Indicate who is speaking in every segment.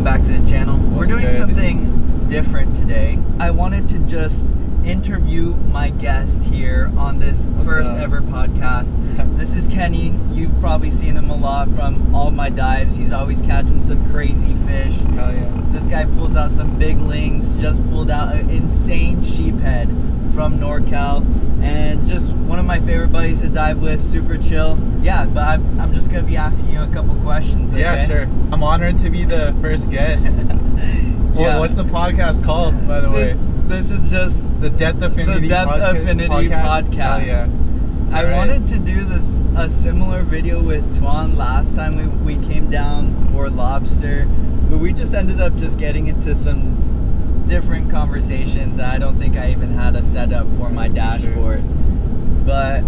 Speaker 1: welcome back to the channel.
Speaker 2: What's
Speaker 1: We're doing
Speaker 2: good?
Speaker 1: something different today. I wanted to just interview my guest here on this
Speaker 2: What's
Speaker 1: first
Speaker 2: up?
Speaker 1: ever podcast. this is Kenny. You've probably seen him a lot from all my dives. He's always catching some crazy fish.
Speaker 2: Hell yeah.
Speaker 1: This guy pulls out some big lings, just pulled out an insane sheephead from NorCal, and just one of my favorite buddies to dive with, super chill. Yeah, but I'm, I'm just gonna be asking you a couple questions.
Speaker 2: Yeah, sure. I'm honored to be the first guest. Well,
Speaker 1: yeah.
Speaker 2: What's the podcast called, by the way?
Speaker 1: this is just
Speaker 2: The Depth Affinity
Speaker 1: the Depth
Speaker 2: Podca-
Speaker 1: Affinity podcast.
Speaker 2: Hell oh, yeah.
Speaker 1: I
Speaker 2: Alright.
Speaker 1: wanted to do this a similar video with Tuan last time we, we came down for lobster, but we just ended up just getting into some different conversations. I don't think I even had a setup for my
Speaker 2: Sure.
Speaker 1: dashboard. But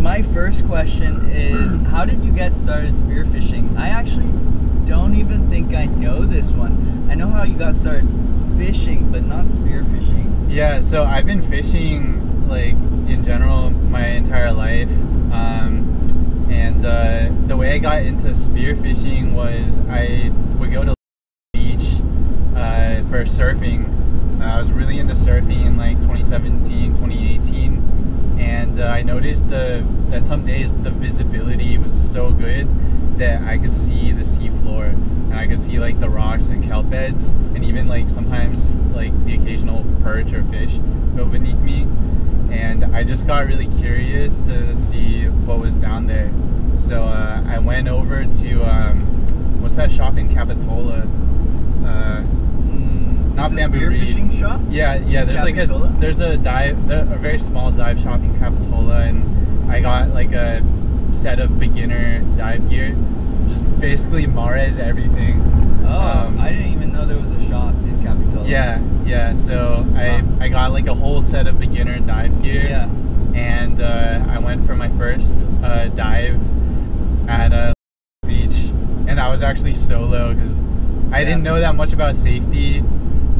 Speaker 1: my first question is how did you get started spearfishing? I actually don't even think I know this one. I know how you got started fishing, but not spearfishing.
Speaker 2: Yeah, so I've been fishing like in general my entire life. Um, and uh, the way I got into spearfishing was I would go to the beach uh, for surfing. Uh, I was really into surfing in like 2017, 2018, and uh, I noticed the that some days the visibility was so good that I could see the sea floor and I could see like the rocks and kelp beds and even like sometimes like the occasional perch or fish go beneath me and I just got really curious to see what was down there. So uh, I went over to um, what's that shop in Capitola? Uh, Not
Speaker 1: it's a
Speaker 2: Bamboo
Speaker 1: spearfishing shop?
Speaker 2: yeah, yeah. There's like a there's a dive a very small dive shop in Capitola, and I got like a set of beginner dive gear, just basically Mares everything.
Speaker 1: Oh,
Speaker 2: Um,
Speaker 1: I didn't even know there was a shop in Capitola.
Speaker 2: Yeah, yeah. So I
Speaker 1: Wow.
Speaker 2: I got like a whole set of beginner dive gear.
Speaker 1: Yeah.
Speaker 2: And uh, I went for my first uh, dive at a beach, and I was actually solo because I
Speaker 1: Yeah.
Speaker 2: didn't know that much about safety.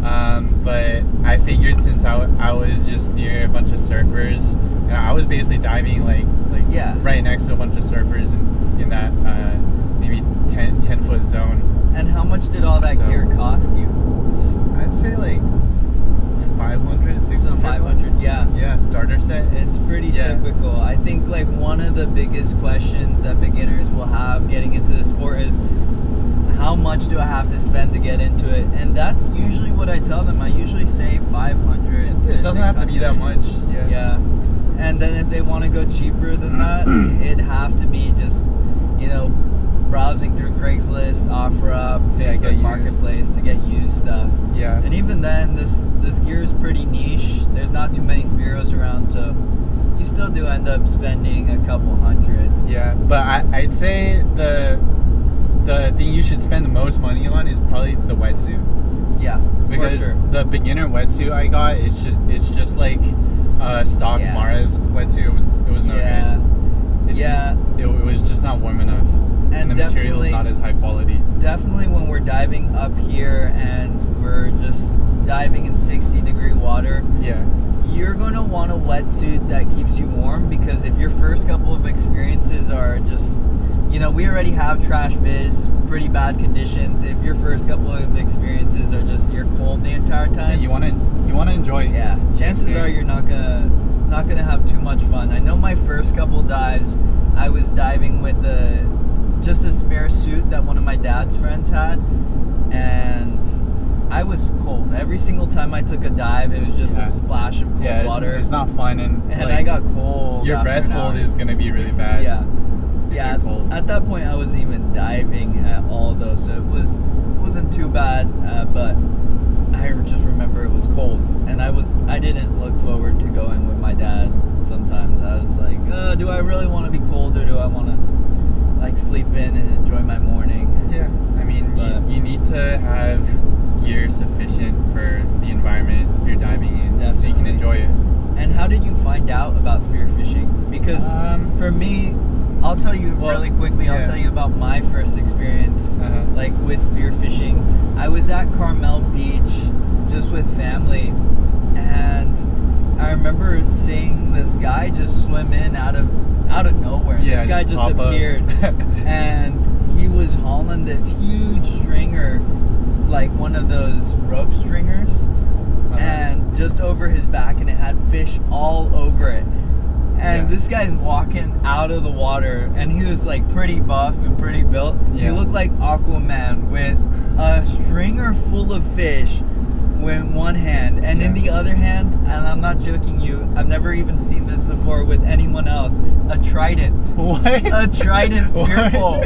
Speaker 2: Um, but I figured since I, w- I was just near a bunch of surfers, and I was basically diving like like
Speaker 1: Yeah.
Speaker 2: right next to a bunch of surfers in, in that uh, maybe 10, 10 foot zone.
Speaker 1: And how much did all that
Speaker 2: So-
Speaker 1: gear cost you?
Speaker 2: I'd say like 500, 600.
Speaker 1: So 500,
Speaker 2: bucks.
Speaker 1: yeah.
Speaker 2: Yeah, starter set.
Speaker 1: It's pretty
Speaker 2: Yeah.
Speaker 1: typical. I think like one of the biggest questions that beginners will have getting into the sport is how much do I have to spend to get into it? And that's usually what I tell them. I usually say 500.
Speaker 2: It doesn't have to be that much. Yeah.
Speaker 1: Yeah. And then if they want to go cheaper than that, it'd have to be just, you know, browsing through Craigslist, OfferUp,
Speaker 2: Yeah,
Speaker 1: Facebook
Speaker 2: get used.
Speaker 1: Marketplace to get used stuff.
Speaker 2: Yeah.
Speaker 1: And even then, this this gear is pretty niche. There's not too many spearos around, so you still do end up spending a couple hundred.
Speaker 2: Yeah, but I, I'd say the the thing you should spend the most money on is probably the wetsuit
Speaker 1: Yeah,
Speaker 2: because
Speaker 1: for sure.
Speaker 2: the beginner wetsuit I got it's just, it's just like a stock
Speaker 1: Yeah.
Speaker 2: Mares wetsuit. It was it was no
Speaker 1: yeah,
Speaker 2: good. It,
Speaker 1: yeah,
Speaker 2: it, it was just not warm enough,
Speaker 1: and
Speaker 2: the material is not as high quality.
Speaker 1: definitely when we're diving up here and we're just diving in 60 degree water,
Speaker 2: Yeah,
Speaker 1: you're gonna want a wetsuit that keeps you warm because if your first couple of experiences are just you know we already have trash viz pretty bad conditions if your first couple of experiences are just you're cold the entire
Speaker 2: yeah
Speaker 1: time
Speaker 2: you want to you want to enjoy.
Speaker 1: yeah chances are you're not gonna not gonna have too much fun i know my first couple dives i was diving with a just a spare suit that one of my dad's friends had and i was cold every single time i took a dive it was just
Speaker 2: Yeah.
Speaker 1: a splash of cold
Speaker 2: Yeah, it's,
Speaker 1: water
Speaker 2: it's not fun and
Speaker 1: and
Speaker 2: like,
Speaker 1: i got cold
Speaker 2: your breath hold is gonna be really bad.
Speaker 1: yeah yeah
Speaker 2: cold.
Speaker 1: at that point i wasn't even diving at all though so it was it wasn't too bad uh, but i just remember it was cold and i was i didn't look forward to going with my dad sometimes. I was like uh, do i really want to be cold or do i want to like sleep in and enjoy my morning?
Speaker 2: Yeah, I mean, you, you need to have gear sufficient for the environment you're diving in, so you can enjoy it.
Speaker 1: and how did you find out about spearfishing? Because
Speaker 2: Um,
Speaker 1: for me i'll tell you
Speaker 2: well,
Speaker 1: really quickly i'll
Speaker 2: yeah.
Speaker 1: tell you about my first experience
Speaker 2: Uh-huh.
Speaker 1: like with spearfishing. I was at Carmel Beach just with family, and I remember seeing this guy just swim in out of out of nowhere.
Speaker 2: Yeah,
Speaker 1: this guy
Speaker 2: just
Speaker 1: just appeared, and he was hauling this huge stringer, like one of those rope stringers
Speaker 2: Uh-huh.
Speaker 1: and just over his back and it had fish all over it. And
Speaker 2: Yeah.
Speaker 1: this guy's walking out of the water and he was like pretty buff and pretty built. He looked like Aquaman with a stringer full of fish with one hand and in the other hand, and I'm not joking you, I've never even seen this before with anyone else, a trident.
Speaker 2: what?
Speaker 1: A trident spear pole.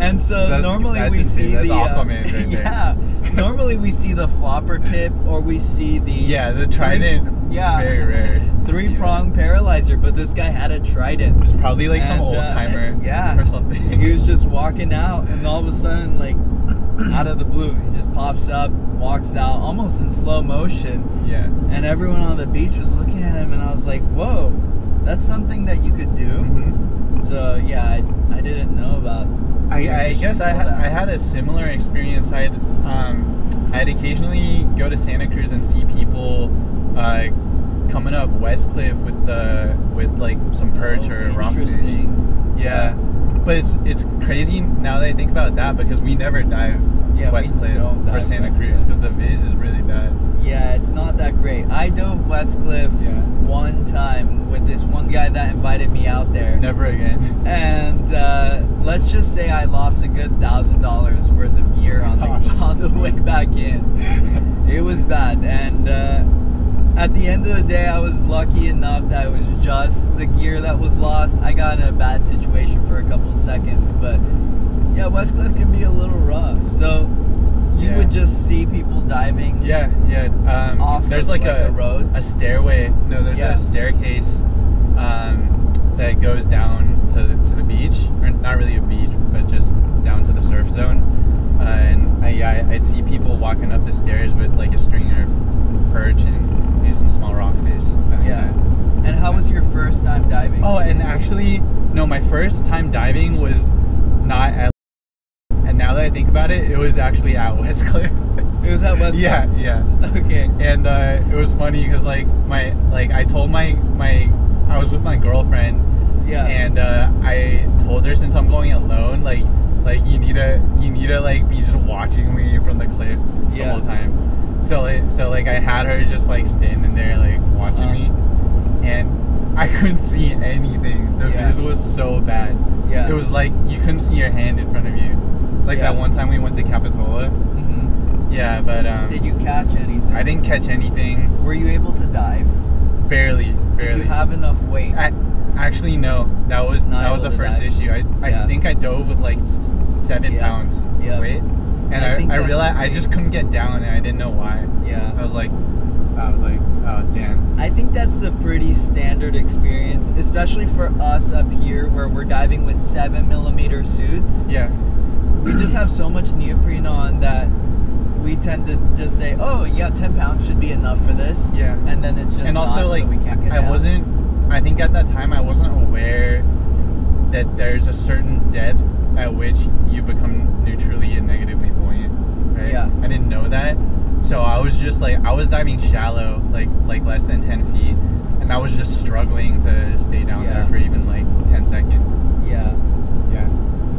Speaker 1: And so
Speaker 2: That's-
Speaker 1: normally
Speaker 2: that's
Speaker 1: we see
Speaker 2: That's
Speaker 1: the uh,
Speaker 2: right there.
Speaker 1: yeah. Normally we see the flopper tip or we see the
Speaker 2: Yeah, the trident.
Speaker 1: Yeah.
Speaker 2: Very rare.
Speaker 1: Three prong paralyzer, but this guy had a trident.
Speaker 2: It was probably like some
Speaker 1: And,
Speaker 2: old
Speaker 1: uh,
Speaker 2: timer.
Speaker 1: yeah.
Speaker 2: Or something.
Speaker 1: He was just walking out, and all of a sudden, like out of the blue, he just pops up, walks out, almost in slow motion,
Speaker 2: yeah.
Speaker 1: and everyone on the beach was looking at him, and I was like, "Whoa, that's something that you could do."
Speaker 2: Mhm.
Speaker 1: So yeah, I, I didn't know about.
Speaker 2: I, I guess I, ha- I had a similar experience. I'd um, I'd occasionally go to Santa Cruz and see people uh, coming up West Cliff with the with like some perch
Speaker 1: Oh,
Speaker 2: or rockfish.
Speaker 1: interesting.
Speaker 2: Yeah, but it's it's crazy now that I think about that because we never dive
Speaker 1: Yeah,
Speaker 2: West
Speaker 1: we
Speaker 2: Cliff or Santa Cruz because the viz is really bad.
Speaker 1: Yeah, it's not that great. I dove West Cliff
Speaker 2: Yeah.
Speaker 1: one time with this one guy that invited me out there.
Speaker 2: Never again.
Speaker 1: And uh, let's just say I lost a good thousand dollars worth of gear on the,
Speaker 2: Gosh.
Speaker 1: on the way back in. It was bad. And uh, at the end of the day, I was lucky enough that it was just the gear that was lost. I got in a bad situation for a couple seconds. But yeah, West Cliff can be a little rough. So you
Speaker 2: Yeah.
Speaker 1: would just see people diving.
Speaker 2: Yeah, yeah. Um,
Speaker 1: Off
Speaker 2: there's
Speaker 1: of,
Speaker 2: like,
Speaker 1: like,
Speaker 2: a
Speaker 1: a road?
Speaker 2: a stairway. No, there's
Speaker 1: Yeah.
Speaker 2: a staircase um, that goes down to the, to the beach, or not really a beach, but just down to the surf zone. Uh, and I, yeah, I'd see people walking up the stairs with like a stringer of perch and maybe some small rockfish.
Speaker 1: Yeah. And how was your first time diving?
Speaker 2: Oh, and actually, no, my first time diving was not at. And now that I think about it, it was actually at West Cliff.
Speaker 1: it was at West
Speaker 2: yeah,
Speaker 1: Cliff.
Speaker 2: yeah.
Speaker 1: Okay.
Speaker 2: and uh, it was funny because like my like I told my my I was with my girlfriend
Speaker 1: Yeah.
Speaker 2: and uh, I told her since I'm going alone like like you need to you need to like be just watching me from the cliff the whole time so like so like I had her just like standing there like watching
Speaker 1: Uh-huh.
Speaker 2: me and I couldn't see anything the
Speaker 1: Yeah.
Speaker 2: viz was so bad
Speaker 1: Yeah.
Speaker 2: it was like you couldn't see your hand in front of you like
Speaker 1: Yeah.
Speaker 2: that one time we went to Capitola
Speaker 1: Mhm.
Speaker 2: yeah but um
Speaker 1: Did you catch anything?
Speaker 2: I didn't catch anything
Speaker 1: Were you able to dive?
Speaker 2: Barely, barely.
Speaker 1: Did you have enough weight?
Speaker 2: I, actually, no. That was
Speaker 1: Not
Speaker 2: that was the first
Speaker 1: dive.
Speaker 2: issue. I, I
Speaker 1: Yeah.
Speaker 2: think I dove with like seven pounds weight, and
Speaker 1: I
Speaker 2: I, I, realized I just couldn't get down, and I didn't know why.
Speaker 1: yeah.
Speaker 2: I was like, I was like, oh damn.
Speaker 1: I think that's the pretty standard experience, especially for us up here where we're diving with seven millimeter suits.
Speaker 2: Yeah,
Speaker 1: We just have so much neoprene on that we tend to just say, "Oh, yeah, ten pounds should be enough for this,"
Speaker 2: yeah.
Speaker 1: and then it's just
Speaker 2: and also
Speaker 1: not,
Speaker 2: like
Speaker 1: so we can't get
Speaker 2: I wasn't. I think at that time I wasn't aware that there's a certain depth at which you become neutrally and negatively. Right?
Speaker 1: Yeah.
Speaker 2: I didn't know that, so I was just like I was diving shallow, like like less than ten feet, and I was just struggling to stay down
Speaker 1: Yeah.
Speaker 2: there for even like ten seconds.
Speaker 1: Yeah.
Speaker 2: Yeah.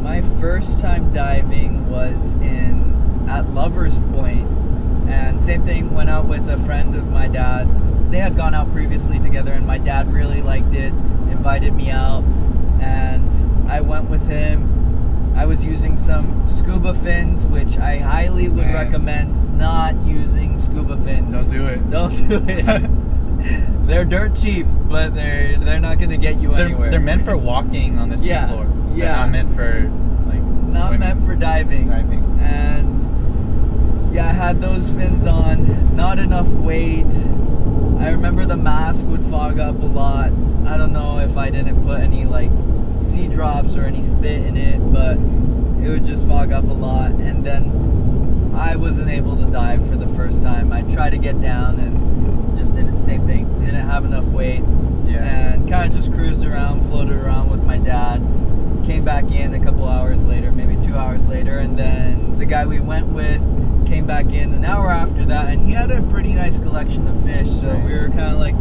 Speaker 1: My first time diving was in at Lovers Point, and same thing. Went out with a friend of my dad's. They had gone out previously together, and my dad really liked it. Invited me out, and I went with him. I was using some scuba fins, which I highly would
Speaker 2: Man.
Speaker 1: recommend not using scuba fins.
Speaker 2: Don't do it.
Speaker 1: Don't do it. they're dirt cheap, but they're they're not gonna get you
Speaker 2: They're,
Speaker 1: anywhere.
Speaker 2: they're meant for walking on the
Speaker 1: Yeah,
Speaker 2: seafloor. They're
Speaker 1: yeah.
Speaker 2: not meant for like
Speaker 1: not
Speaker 2: swimming.
Speaker 1: meant for diving.
Speaker 2: diving.
Speaker 1: And yeah, I had those fins on, not enough weight. I remember the mask would fog up a lot. I don't know if I didn't put any like sea drops or any spit in it, but it would just fog up a lot. And then I wasn't able to dive for the first time. I tried to get down and just didn't, same thing, didn't have enough weight
Speaker 2: Yeah.
Speaker 1: and kind of just cruised around, floated around with my dad. Came back in a couple hours later, maybe two hours later, and then the guy we went with came back in an hour after that, and he had a pretty nice collection of fish. So we were kind of like,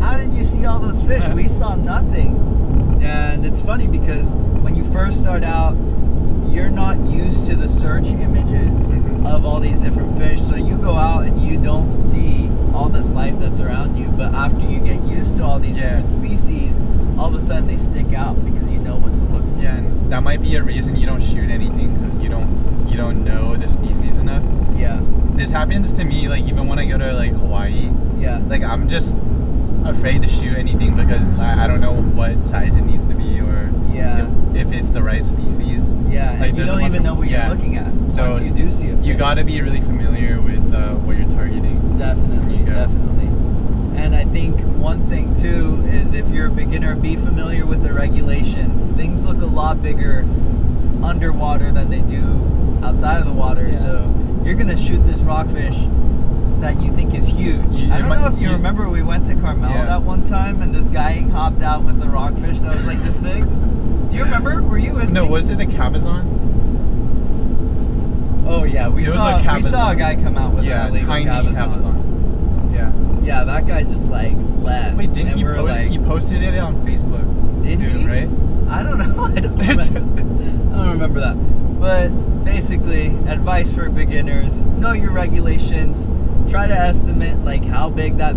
Speaker 1: "How did you see all those fish? we saw nothing." And it's funny because when you first start out, you're not used to the search images
Speaker 2: Mhm.
Speaker 1: of all these different fish. So you go out and you don't see all this life that's around you. But after you get used to all these
Speaker 2: Yeah.
Speaker 1: different species, all of a sudden they stick out because you know what to look for.
Speaker 2: Yeah, and that might be a reason you don't shoot anything because you don't you don't know the species enough.
Speaker 1: Yeah.
Speaker 2: This happens to me like even when I go to like Hawaii.
Speaker 1: Yeah.
Speaker 2: Like I'm just afraid to shoot anything because I, I don't know what size it needs to be or
Speaker 1: Yeah.
Speaker 2: if, if it's the right species.
Speaker 1: Yeah.
Speaker 2: Like,
Speaker 1: you don't even know what
Speaker 2: yeah.
Speaker 1: you're looking at.
Speaker 2: So
Speaker 1: once you do see a
Speaker 2: You got to be really familiar with uh, what you're targeting.
Speaker 1: Definitely,
Speaker 2: Yeah.
Speaker 1: definitely. And I think one thing too is if you're a beginner, be familiar with the regulations. Things look a lot bigger underwater than they do outside of the water.
Speaker 2: Yeah.
Speaker 1: So you're gonna shoot this rockfish that you think is huge.
Speaker 2: You-
Speaker 1: I don't know if you
Speaker 2: you-
Speaker 1: remember we went to Carmel
Speaker 2: Yeah.
Speaker 1: that one time and this guy hopped out with the rockfish that was like this big. Do you remember? Were you with
Speaker 2: No,
Speaker 1: me?
Speaker 2: was it a cabezon?
Speaker 1: Oh yeah, we
Speaker 2: It
Speaker 1: saw
Speaker 2: a
Speaker 1: we saw a guy come out with
Speaker 2: yeah,
Speaker 1: illegal
Speaker 2: tiny
Speaker 1: cabezon.
Speaker 2: cabezon. Yeah.
Speaker 1: Yeah, that guy just like left.
Speaker 2: Wait, didn't he po-
Speaker 1: like,
Speaker 2: he posted it on Facebook?
Speaker 1: Did
Speaker 2: too,
Speaker 1: he?
Speaker 2: Right.
Speaker 1: I don't know. I don't remember. I don't remember that. But basically, advice for beginners: know your regulations. Try to estimate like how big that.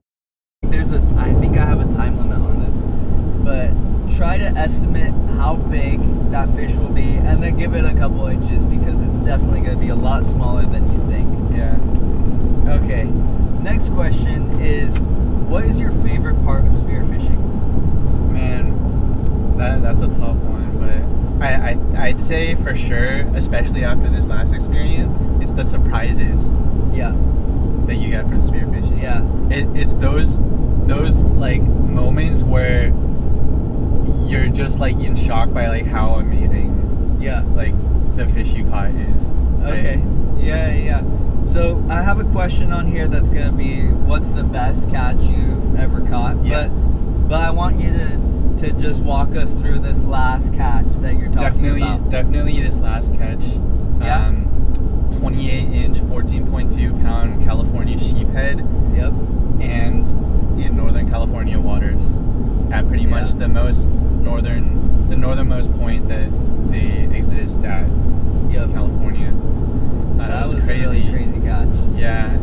Speaker 1: There's a. I think I have a time limit on this, but try to estimate how big that fish will be, and then give it a couple inches because it's definitely going to be a lot smaller than you think.
Speaker 2: Yeah.
Speaker 1: Okay. Next question is, what is your favorite part of spearfishing?
Speaker 2: Man, that that's a tough one, but I, I I'd say for sure, especially after this last experience, it's the surprises
Speaker 1: Yeah.
Speaker 2: That you get from spearfishing.
Speaker 1: Yeah.
Speaker 2: It, it's those those like moments where you're just like in shock by like how amazing
Speaker 1: Yeah.
Speaker 2: like the fish you caught is. right?
Speaker 1: Okay. Yeah, yeah. So I have a question on here that's gonna be, what's the best catch you've ever caught?
Speaker 2: Yeah.
Speaker 1: But but I want you to to just walk us through this last catch that you're talking
Speaker 2: definitely
Speaker 1: about.
Speaker 2: definitely this last catch.
Speaker 1: Yeah.
Speaker 2: Um, 28 inch, 14.2 pound California sheephead.
Speaker 1: Yep.
Speaker 2: and in northern California waters at pretty much the most northern the northernmost point that they exist at
Speaker 1: Yep.
Speaker 2: California. Uh,
Speaker 1: that was,
Speaker 2: crazy.
Speaker 1: a really crazy catch.
Speaker 2: Yeah.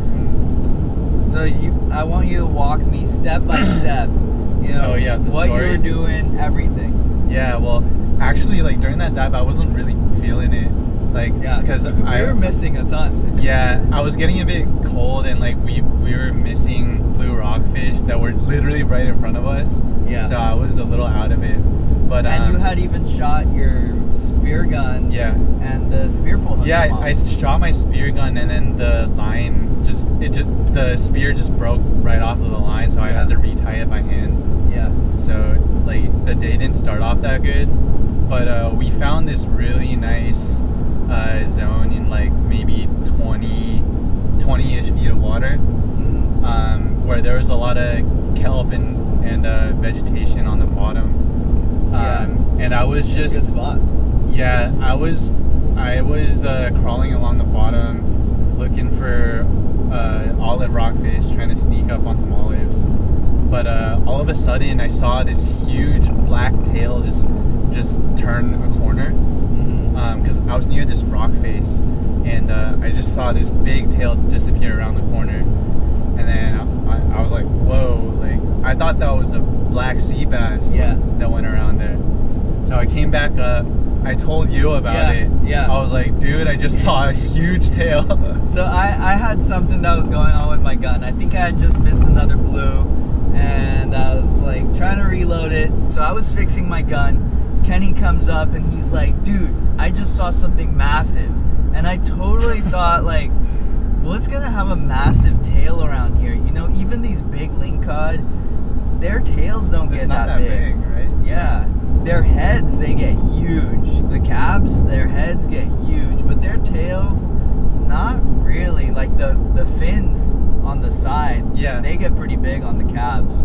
Speaker 1: So you, I want you to walk me step by step. You know,
Speaker 2: Oh, yeah,
Speaker 1: what
Speaker 2: story.
Speaker 1: you're doing, everything.
Speaker 2: Yeah, well, actually like during that dive I wasn't really feeling it. Like
Speaker 1: Yeah,
Speaker 2: because
Speaker 1: we
Speaker 2: I
Speaker 1: were missing a ton.
Speaker 2: Yeah, I was getting a bit cold and like we we were missing blue rockfish that were literally right in front of us.
Speaker 1: Yeah.
Speaker 2: So I was a little out of it. But
Speaker 1: and
Speaker 2: um,
Speaker 1: you had even shot your spear gun.
Speaker 2: yeah.
Speaker 1: And the spear pole.
Speaker 2: Yeah, I, shot my spear gun and then the line just it just the spear just broke right off of the line, so I had
Speaker 1: Yeah.
Speaker 2: to retie it by hand.
Speaker 1: Yeah.
Speaker 2: So like the day didn't start off that good, but uh, we found this really nice uh, zone in like maybe 20 20ish feet of water,
Speaker 1: Mhm.
Speaker 2: um, where there was a lot of kelp and and uh, vegetation on the bottom.
Speaker 1: Yeah.
Speaker 2: Um, and I was
Speaker 1: good
Speaker 2: just
Speaker 1: spot.
Speaker 2: yeah, I was I was uh, crawling along the bottom looking for uh, olive rockfish, trying to sneak up on some olives. But uh, all of a sudden, I saw this huge black tail just just turn a corner Because I was near this rock face, and uh, I just saw this big tail disappear around the corner, and then I, I was like, "Whoa!" Like I thought that was a black sea bass
Speaker 1: Yeah.
Speaker 2: that went around there. So I came back up. I told you about
Speaker 1: Yeah,
Speaker 2: it.
Speaker 1: yeah.
Speaker 2: I was like, dude, I just saw a huge tail.
Speaker 1: So I, I had something that was going on with my gun. I think I had just missed another blue and I was like trying to reload it. So I was fixing my gun. Kenny comes up and he's like, dude, I just saw something massive. And I totally thought like, what's gonna have a massive tail around here? You know, even these big lingcod, their tails don't
Speaker 2: it's
Speaker 1: get
Speaker 2: not that, big. right?
Speaker 1: Yeah. Their heads, they get huge. The cabs, their heads get huge, but their tails, not really. Like the the fins on the side,
Speaker 2: Yeah.
Speaker 1: they get pretty big on the cabs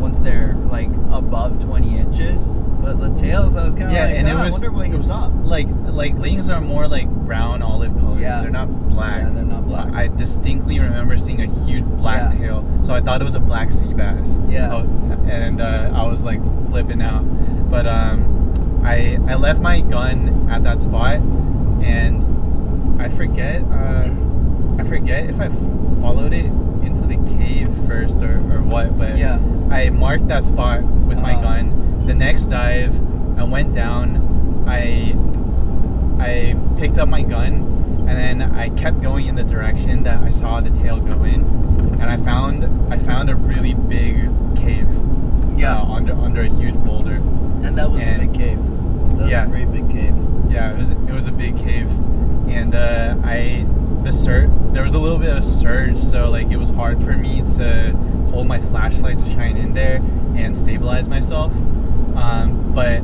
Speaker 1: once they're like above 20 inches. But the tails, I was kind of
Speaker 2: Yeah,
Speaker 1: like,
Speaker 2: and it
Speaker 1: "Ah,
Speaker 2: was,
Speaker 1: I wonder what
Speaker 2: it
Speaker 1: he
Speaker 2: was
Speaker 1: saw.
Speaker 2: like like lings are more like brown olive color.
Speaker 1: Yeah.
Speaker 2: they're not black.
Speaker 1: Yeah, they're not black.
Speaker 2: I distinctly remember seeing a huge black
Speaker 1: Yeah.
Speaker 2: tail, so I thought it was a black sea bass.
Speaker 1: Yeah.
Speaker 2: Oh, and uh, I was like flipping out, but um, I I left my gun at that spot, and I forget. Uh, I forget if I f- followed it into the cave first or, or what, but
Speaker 1: Yeah.
Speaker 2: I marked that spot with my
Speaker 1: Uh-huh.
Speaker 2: gun. The next dive, I went down. I I picked up my gun, and then I kept going in the direction that I saw the tail go in, and I found I found a really big cave.
Speaker 1: Yeah.
Speaker 2: uh, under under a huge boulder.
Speaker 1: And that was
Speaker 2: And-
Speaker 1: a big cave. That was
Speaker 2: Yeah.
Speaker 1: a great big cave.
Speaker 2: Yeah, it was it was a big cave, and uh, I the sur there was a little bit of surge, so like it was hard for me to hold my flashlight to shine in there and stabilize myself. Um, but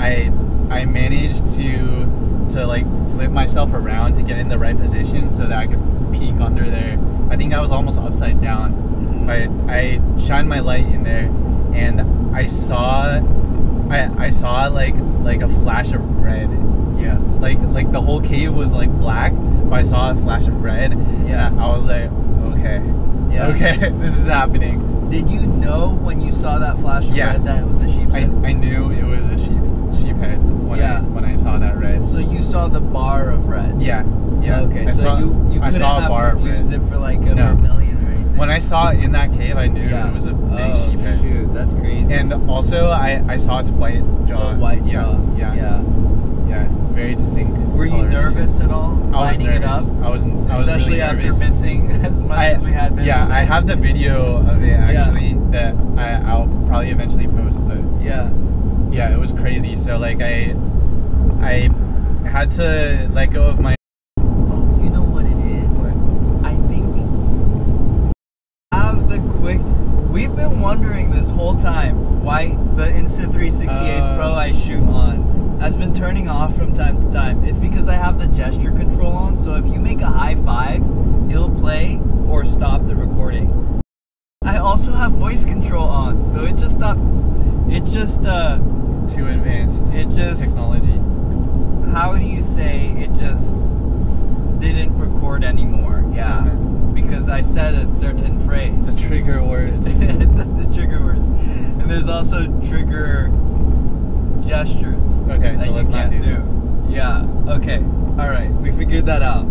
Speaker 2: I I managed to to like flip myself around to get in the right position so that I could peek under there. I think I was almost upside down.
Speaker 1: Mhm.
Speaker 2: But I shined my light in there, and I saw, I, I saw like like a flash of red.
Speaker 1: Yeah.
Speaker 2: Like like the whole cave was like black, but I saw a flash of red.
Speaker 1: Yeah.
Speaker 2: I was like, okay,
Speaker 1: Yeah.
Speaker 2: okay, this is happening.
Speaker 1: Did you know when you saw that flash of
Speaker 2: Yeah.
Speaker 1: red that it was a sheep's
Speaker 2: I,
Speaker 1: head?
Speaker 2: I knew it was a sheep sheep head when
Speaker 1: Yeah.
Speaker 2: I when I saw that red.
Speaker 1: So you saw the bar of red.
Speaker 2: Yeah, yeah.
Speaker 1: Okay,
Speaker 2: I
Speaker 1: so
Speaker 2: saw,
Speaker 1: you you
Speaker 2: I
Speaker 1: couldn't
Speaker 2: saw a
Speaker 1: have
Speaker 2: bar of
Speaker 1: confused it for like a
Speaker 2: No.
Speaker 1: vermilion or anything.
Speaker 2: When I saw it in that cave, I knew
Speaker 1: yeah.
Speaker 2: it was a big
Speaker 1: oh,
Speaker 2: sheep head.
Speaker 1: Shoot, that's crazy.
Speaker 2: And also, I, I saw its white jaw.
Speaker 1: the white
Speaker 2: yeah,
Speaker 1: jaw.
Speaker 2: Yeah,
Speaker 1: Yeah.
Speaker 2: yeah, very distinct.
Speaker 1: Were you nervous at all?
Speaker 2: I was nervous.
Speaker 1: it up?
Speaker 2: I was. I was
Speaker 1: Especially
Speaker 2: really
Speaker 1: after
Speaker 2: nervous.
Speaker 1: missing as much
Speaker 2: I,
Speaker 1: as we had been.
Speaker 2: yeah, I have the video of it
Speaker 1: Yeah.
Speaker 2: actually that I, I'll probably eventually post. But
Speaker 1: Yeah.
Speaker 2: yeah, it was crazy. So like I, I had to let go of my.
Speaker 1: Oh, you know what it is? I think have the quick. We've been wondering this whole time why the Insta360 Ace
Speaker 2: Uh.
Speaker 1: Pro I shoot has been turning off from time to time. It's because I have the gesture control on, so if you make a high five, it'll play or stop the recording. I also have voice control on, so it just stopped. It just uh,
Speaker 2: Too advanced.
Speaker 1: It just-
Speaker 2: technology.
Speaker 1: how do you say it just didn't record anymore? Yeah,
Speaker 2: Okay.
Speaker 1: because I said a certain phrase.
Speaker 2: The trigger words.
Speaker 1: I said the trigger words, and there's also trigger gestures.
Speaker 2: Okay, so let's not do
Speaker 1: do. Yeah. Okay. All right. We figured that out.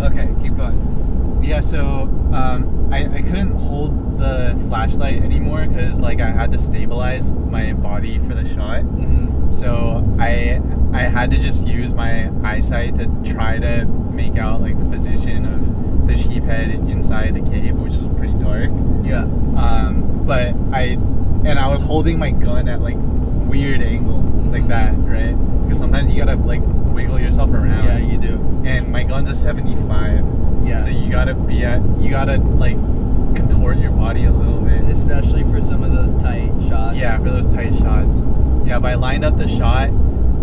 Speaker 1: Okay. Keep going.
Speaker 2: Yeah, so um, I, I couldn't hold the flashlight anymore because like I had to stabilize my body for the shot.
Speaker 1: Mm-hmm.
Speaker 2: So I I had to just use my eyesight to try to make out like the position of the sheep head inside the cave, which was pretty dark.
Speaker 1: Yeah.
Speaker 2: Um, but I and I was holding my gun at like weird angle like
Speaker 1: Mhm.
Speaker 2: that, right? Because sometimes you gotta like wiggle yourself around.
Speaker 1: Yeah. You do.
Speaker 2: And my gun's a 75.
Speaker 1: Yeah.
Speaker 2: So you gotta be at, you gotta like contort your body a little bit.
Speaker 1: Especially for some of those tight shots.
Speaker 2: Yeah, for those tight shots. Yeah, but I lined up the shot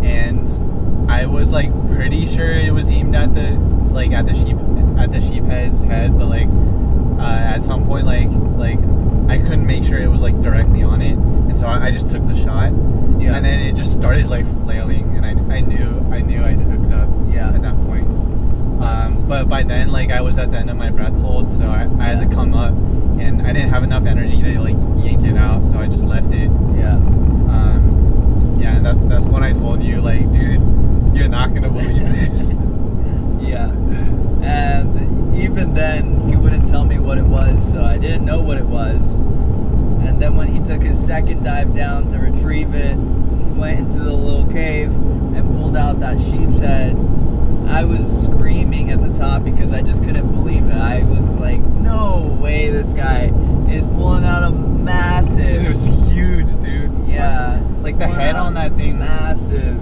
Speaker 2: and I was like pretty sure it was aimed at the like at the sheep at the sheep head's head, but like uh, at some point like like I couldn't make sure it was like directly on it, and so I, I just took the shot.
Speaker 1: Yeah.
Speaker 2: And then it just started like flailing, and I, I knew I knew I'd hooked up
Speaker 1: Yeah.
Speaker 2: at that point. Um, but by then, like I was at the end of my breath hold, so I, I had to come up, and I didn't have enough energy to like yank it out, so I just left it.
Speaker 1: Yeah.
Speaker 2: Um, yeah, and that, that's when I told you, like, dude, you're not gonna believe this.
Speaker 1: Yeah. And even then, he wouldn't tell me what it was, so I didn't know what it was. And then when he took his second dive down to retrieve it, he went into the little cave and pulled out that sheep's head. I was screaming at the top because I just couldn't believe it. I was like, no way this guy is pulling out a massive.
Speaker 2: it was huge, dude.
Speaker 1: Yeah.
Speaker 2: Like the head on that thing.
Speaker 1: Massive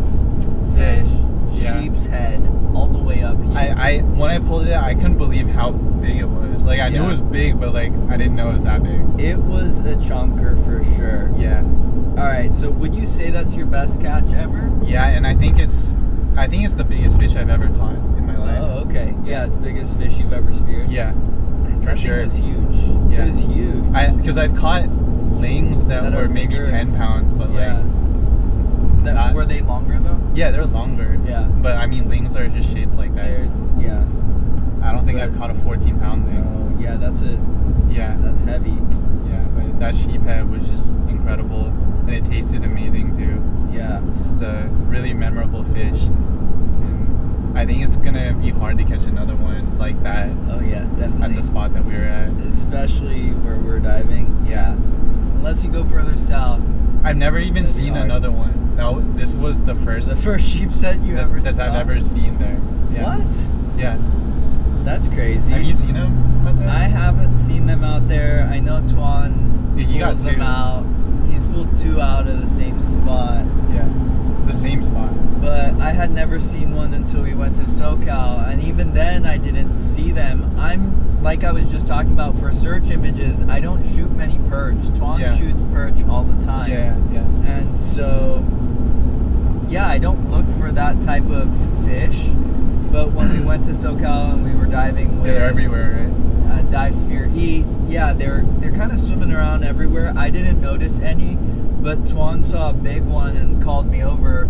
Speaker 1: fish.
Speaker 2: Yeah.
Speaker 1: Sheep's head all the way up here.
Speaker 2: I, I when I pulled it out, I couldn't believe how big it was. Like I knew it was big, but like I didn't know it was that big.
Speaker 1: It was a chunker for sure.
Speaker 2: Yeah,
Speaker 1: All right, so would you say that's your best catch ever?
Speaker 2: yeah, and I think it's, I think it's the biggest fish I've ever caught in my life.
Speaker 1: Oh, okay. Yeah, it's the biggest fish you've ever speared.
Speaker 2: Yeah,
Speaker 1: that
Speaker 2: for sure.
Speaker 1: was huge.
Speaker 2: Yeah.
Speaker 1: It was huge.
Speaker 2: I because I've caught lings that,
Speaker 1: That
Speaker 2: were maybe
Speaker 1: bigger.
Speaker 2: ten pounds, but
Speaker 1: yeah.
Speaker 2: like
Speaker 1: That-
Speaker 2: not-
Speaker 1: were they longer though?
Speaker 2: yeah, they're longer.
Speaker 1: Yeah.
Speaker 2: But I mean, lings are just shaped like that.
Speaker 1: They're yeah.
Speaker 2: I don't think
Speaker 1: but-
Speaker 2: I've caught a 14 pound ling.
Speaker 1: Oh, yeah. That's a
Speaker 2: Yeah,
Speaker 1: that's heavy.
Speaker 2: yeah, but that sheep head was just incredible, and it tasted amazing too.
Speaker 1: Yeah.
Speaker 2: Just a really memorable fish. I think it's gonna be hard to catch another one like that
Speaker 1: Oh yeah, definitely.
Speaker 2: at the spot that we were at.
Speaker 1: Especially where we're diving. Yeah. Unless you go further south.
Speaker 2: I've never even seen
Speaker 1: hard.
Speaker 2: another one. No, this was the first
Speaker 1: The first sheep set you ever
Speaker 2: that. I've ever seen there. Yeah.
Speaker 1: What?
Speaker 2: Yeah.
Speaker 1: That's crazy.
Speaker 2: Have you seen them out there?
Speaker 1: I haven't seen them out there. I know Tuan
Speaker 2: Yeah, you got
Speaker 1: pulls them out. He's pulled two out of the same spot.
Speaker 2: yeah. The same spot.
Speaker 1: But I had never seen one until we went to SoCal, and even then I didn't see them. I'm like I was just talking about for search images. I don't shoot many perch. Tuan
Speaker 2: Yeah.
Speaker 1: shoots perch all the time.
Speaker 2: Yeah, yeah.
Speaker 1: And so, yeah, I don't look for that type of fish. But when we went to SoCal and we were diving
Speaker 2: Yeah,
Speaker 1: with
Speaker 2: they're everywhere, right?
Speaker 1: uh, dive spear eat, yeah, they're they're kind of swimming around everywhere. I didn't notice any, but Tuan saw a big one and called me over,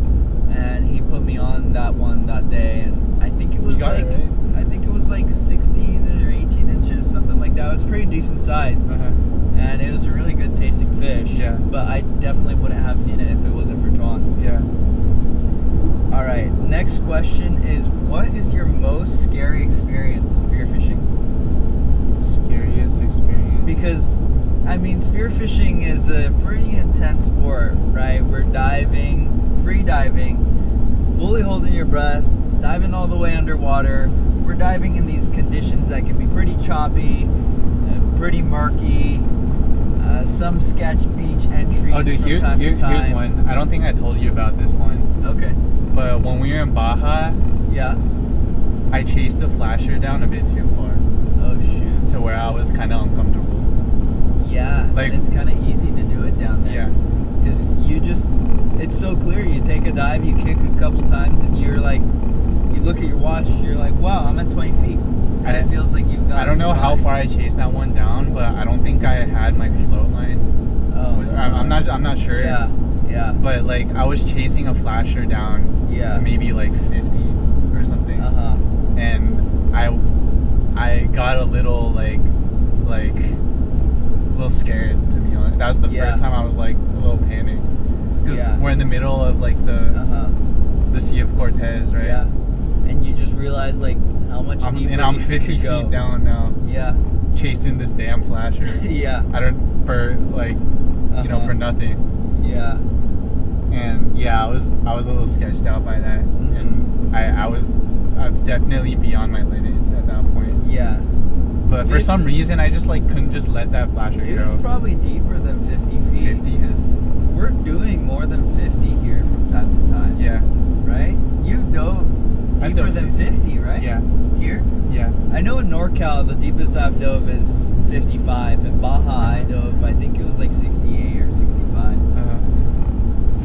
Speaker 1: and he put me on that one that day. And I think it was like
Speaker 2: it, right?
Speaker 1: I think it was like 16 or 18 inches, something like that. It was pretty decent size
Speaker 2: Uh-huh.
Speaker 1: and it was a really good tasting fish.
Speaker 2: Yeah.
Speaker 1: But I definitely wouldn't have seen it if it wasn't for Tuan.
Speaker 2: Yeah.
Speaker 1: All right. Next question is, what is your most scary experience spearfishing?
Speaker 2: Scariest experience.
Speaker 1: Because, I mean, spearfishing is a pretty intense sport, right? We're diving, free diving, fully holding your breath, diving all the way underwater. We're diving in these conditions that can be pretty choppy, uh, pretty murky. Uh, some sketch beach entries
Speaker 2: Oh, dude,
Speaker 1: from
Speaker 2: here,
Speaker 1: time
Speaker 2: here,
Speaker 1: to time.
Speaker 2: here's one. I don't think I told you about this one.
Speaker 1: Okay.
Speaker 2: But when we were in Baja,
Speaker 1: Yeah.
Speaker 2: I chased a flasher down a bit too far
Speaker 1: Oh shoot.
Speaker 2: to where I was kind of uncomfortable.
Speaker 1: Yeah.
Speaker 2: Like-
Speaker 1: and it's kind of easy to do it down there.
Speaker 2: Yeah.
Speaker 1: Because you just, it's so clear. You take a dive, you kick a couple times, and you're like, you look at your watch, you're like, wow, I'm at 20 feet. And it feels like you've got.
Speaker 2: I don't know how far I chased that one down, but I don't think I had my float line.
Speaker 1: Oh.
Speaker 2: I'm, I'm not. I'm not sure.
Speaker 1: Yeah. Yeah.
Speaker 2: But like I was chasing a flasher down
Speaker 1: Yeah.
Speaker 2: to maybe like 50 or something,
Speaker 1: Uh huh.
Speaker 2: and I I got a little like like a little scared to be honest. That was the
Speaker 1: Yeah.
Speaker 2: first time I was like a little panicked because
Speaker 1: Yeah.
Speaker 2: we're in the middle of like the
Speaker 1: Uh huh.
Speaker 2: the Sea of Cortez, right?
Speaker 1: Yeah. And you just realize like how much
Speaker 2: I'm,
Speaker 1: deeper
Speaker 2: and I'm
Speaker 1: you
Speaker 2: 50 feet
Speaker 1: go.
Speaker 2: down now,
Speaker 1: Yeah.
Speaker 2: chasing this damn flasher.
Speaker 1: yeah.
Speaker 2: I don't for like you know
Speaker 1: Uh-huh.
Speaker 2: for nothing.
Speaker 1: Yeah.
Speaker 2: And yeah, I was I was a little sketched out by that,
Speaker 1: Mhm.
Speaker 2: and I I was uh, definitely beyond my limits at that point.
Speaker 1: Yeah.
Speaker 2: But for some reason, I just like couldn't just let that flasher
Speaker 1: It
Speaker 2: go.
Speaker 1: was probably deeper than 50 feet
Speaker 2: 50?
Speaker 1: because we're doing more than 50 here from time to time.
Speaker 2: yeah,
Speaker 1: Right? You dove deeper
Speaker 2: dove
Speaker 1: than
Speaker 2: 50.
Speaker 1: 50, right?
Speaker 2: yeah,
Speaker 1: Here?
Speaker 2: yeah.
Speaker 1: I know in NorCal the deepest I've dove is 55. In Baja I dove I think it was like 68 or 65.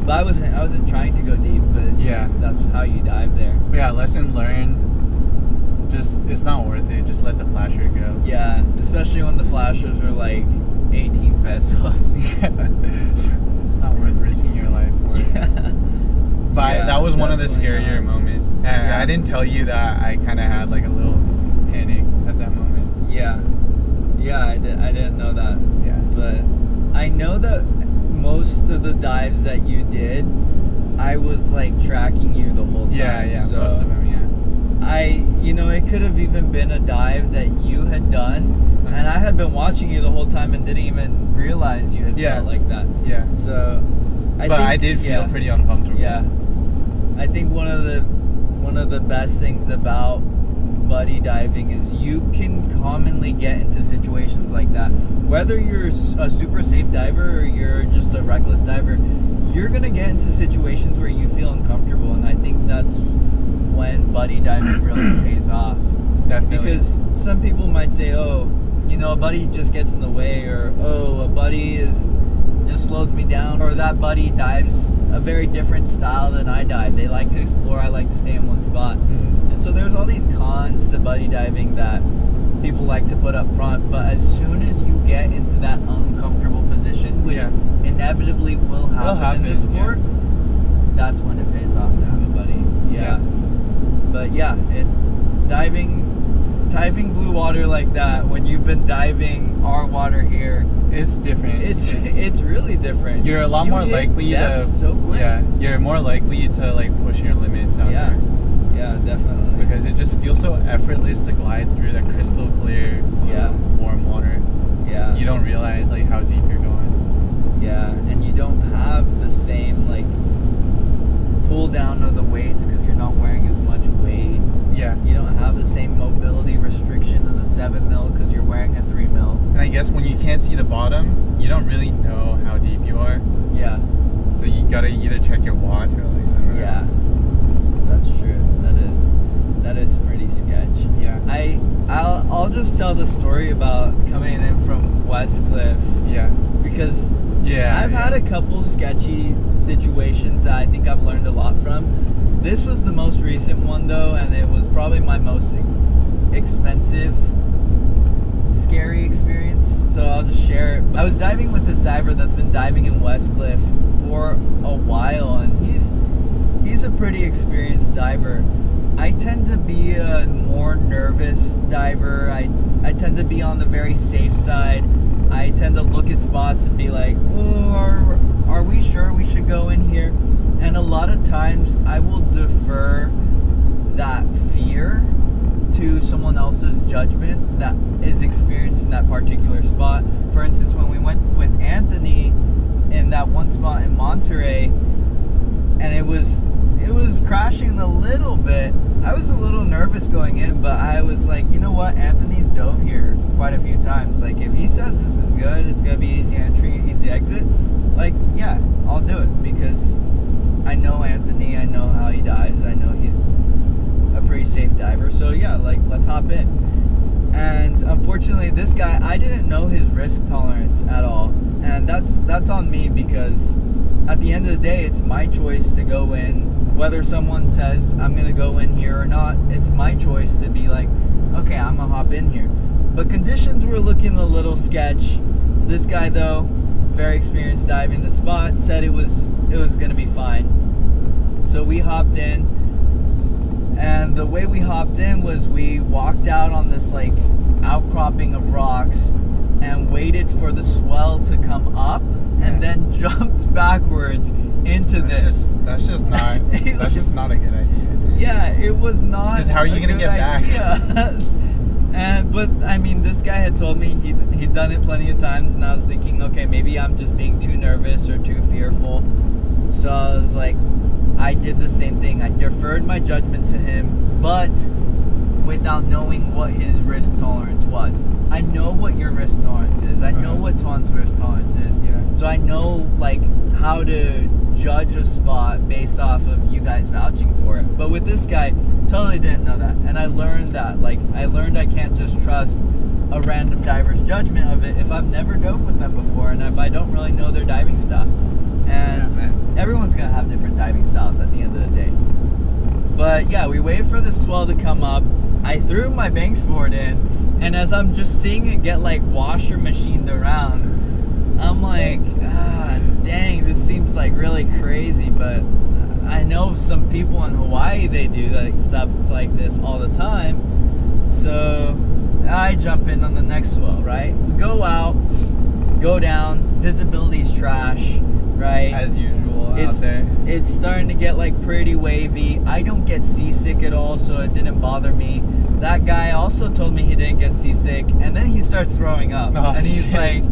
Speaker 1: But I wasn't I wasn't trying to go deep, but
Speaker 2: Yeah.
Speaker 1: just, that's how you dive there.
Speaker 2: But yeah, lesson learned. Just it's not worth it. Just let the flasher go.
Speaker 1: Yeah, especially when the flashers are like 18 pesos. Yeah.
Speaker 2: it's not worth risking your life for
Speaker 1: yeah.
Speaker 2: But
Speaker 1: Yeah,
Speaker 2: that was one of the scarier
Speaker 1: not.
Speaker 2: moments. And
Speaker 1: Yeah.
Speaker 2: I didn't tell you that I kind of had like a little panic at that moment.
Speaker 1: Yeah. Yeah, I, did, I didn't know that.
Speaker 2: Yeah.
Speaker 1: But I know that most of the dives that you did, I was like tracking you the whole time.
Speaker 2: Yeah, yeah,
Speaker 1: So
Speaker 2: most of them, yeah.
Speaker 1: I, you know, it could have even been a dive that you had done,
Speaker 2: Uh-huh.
Speaker 1: and I had been watching you the whole time and didn't even realize you had
Speaker 2: Yeah.
Speaker 1: felt like that.
Speaker 2: Yeah.
Speaker 1: So, I
Speaker 2: but
Speaker 1: think,
Speaker 2: I did feel
Speaker 1: yeah.
Speaker 2: pretty uncomfortable.
Speaker 1: Yeah. I think one of the one of the best things about buddy diving is you can commonly get into situations like that. Whether you're a super safe diver or you're just a reckless diver, you're going to get into situations where you feel uncomfortable and I think that's when buddy diving really pays off.
Speaker 2: Definitely.
Speaker 1: Because some people might say, "Oh, you know, a buddy just gets in the way," or "Oh, a buddy is just slows me down," or that buddy dives a very different style than I dive. They like to explore. I like to stay in one spot.
Speaker 2: Mhm.
Speaker 1: And so there's all these cons to buddy diving that people like to put up front. But as soon as you get into that uncomfortable position, which
Speaker 2: Yeah.
Speaker 1: inevitably will happen,
Speaker 2: happen,
Speaker 1: in this
Speaker 2: yeah.
Speaker 1: sport, that's when it pays off to have a buddy. Yeah.
Speaker 2: Yeah.
Speaker 1: But yeah, it diving diving blue water like that when you've been diving our water here,
Speaker 2: It's different.
Speaker 1: it's it's, really different.
Speaker 2: you're a lot
Speaker 1: You
Speaker 2: more likely to
Speaker 1: so quick.
Speaker 2: yeah you're more likely to like push your limits out
Speaker 1: Yeah.
Speaker 2: there
Speaker 1: Yeah, definitely.
Speaker 2: because it just feels so effortless to glide through that crystal clear,
Speaker 1: Yeah.
Speaker 2: warm water.
Speaker 1: Yeah.
Speaker 2: You don't realize like how deep you're going.
Speaker 1: Yeah, and you don't have the same like pull down of the weights because you're not wearing as much weight.
Speaker 2: Yeah.
Speaker 1: You don't have the same mobility restriction of the seven mil because you're wearing a three mil.
Speaker 2: And I guess when you can't see the bottom, you don't really know how deep you are.
Speaker 1: Yeah,
Speaker 2: So you gotta either check your watch or like. I don't know.
Speaker 1: yeah, that's true. That is that is pretty sketch.
Speaker 2: Yeah.
Speaker 1: I I'll I'll just tell the story about coming in from Westcliff
Speaker 2: Yeah.
Speaker 1: because
Speaker 2: Yeah.
Speaker 1: I've had a couple sketchy situations that I think I've learned a lot from. This was the most recent one though, and it was probably my most expensive scary experience. So I'll just share it. I was diving with this diver that's been diving in Westcliff for a while, and he's he's a pretty experienced diver. I tend to be a more nervous diver. I I tend to be on the very safe side. I tend to look at spots and be like, "Oh, are, are we sure we should go in here?" And a lot of times I will defer that fear to someone else's judgment that is experienced in that particular spot. For instance, when we went with Anthony in that one spot in Monterey, and it was it was crashing a little bit. I was a little nervous going in, but I was like, you know what? Anthony's dove here quite a few times. Like, if he says this is good, it's gonna be easy entry, easy exit. Like, yeah, I'll do it because I know Anthony. I know how he dives. I know he's a pretty safe diver. So yeah, like let's hop in. And unfortunately, this guy, I didn't know his risk tolerance at all, and that's that's on me because at the end of the day, it's my choice to go in. Whether someone says I'm gonna go in here or not, it's my choice to be like, okay, I'm gonna hop in here. But conditions were looking a little sketch. This guy though, very experienced diving the spot, said it was it was gonna be fine. So we hopped in, and the way we hopped in was we walked out on this like outcropping of rocks and waited for the swell to come up and then jumped backwards into
Speaker 2: That's
Speaker 1: this.
Speaker 2: just that's just not that's just not a good idea.
Speaker 1: Yeah, it was not.
Speaker 2: Just how are you gonna get back?
Speaker 1: and but I mean, this guy had told me he he'd done it plenty of times, and I was thinking, okay, maybe I'm just being too nervous or too fearful. So I was like, I did the same thing. I deferred my judgment to him, but without knowing what his risk tolerance was. I know what your risk tolerance is. I know
Speaker 2: Uh-huh.
Speaker 1: what Tuan's risk tolerance is.
Speaker 2: Yeah.
Speaker 1: So I know like how to judge a spot based off of you guys vouching for it. But with this guy, totally didn't know that. And I learned that. Like I learned I can't just trust a random diver's judgment of it if I've never dove with them before and if I don't really know their diving style. And
Speaker 2: Yeah,
Speaker 1: everyone's gonna have different diving styles at the end of the day. But yeah, we waited for the swell to come up. I threw my banks board in, and as I'm just seeing it get like washer machined around, I'm like, ah, dang, this seems like really crazy. But I know some people in Hawaii they do like stuff like this all the time. So I jump in on the next swell, right? We go out, go down, visibility's trash, right?
Speaker 2: As usual
Speaker 1: it's
Speaker 2: out there.
Speaker 1: it's starting to get like pretty wavy. I don't get seasick at all, so it didn't bother me. That guy also told me he didn't get seasick, and then he starts throwing up,
Speaker 2: Oh,
Speaker 1: and he's
Speaker 2: shit.
Speaker 1: like,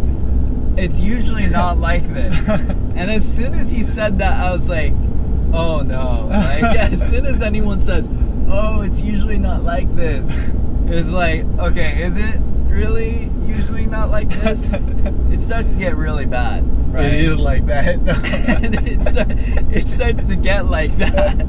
Speaker 1: "It's usually not like this." and as soon as he said that, I was like, "Oh no!" Like as soon as anyone says, "Oh, it's usually not like this," it's like, "Okay, is it really usually not like this?" it starts to get really bad. Right?
Speaker 2: It is like that.
Speaker 1: and it, start, it starts to get like that.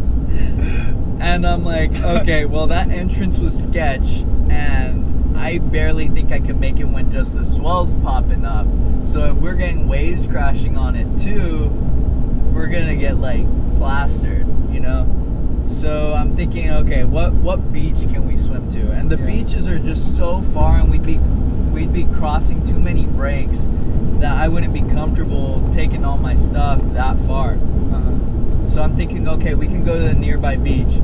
Speaker 1: And I'm like, okay, well, that entrance was sketch, and I barely think I can make it when just the swell's popping up. So if we're getting waves crashing on it too, we're gonna get like plastered, you know? So I'm thinking, okay, what what beach can we swim to? And the
Speaker 2: Yeah.
Speaker 1: beaches are just so far, and we'd be we'd be crossing too many breaks that I wouldn't be comfortable taking all my stuff that far.
Speaker 2: uh-huh.
Speaker 1: So I'm thinking, okay, we can go to the nearby beach.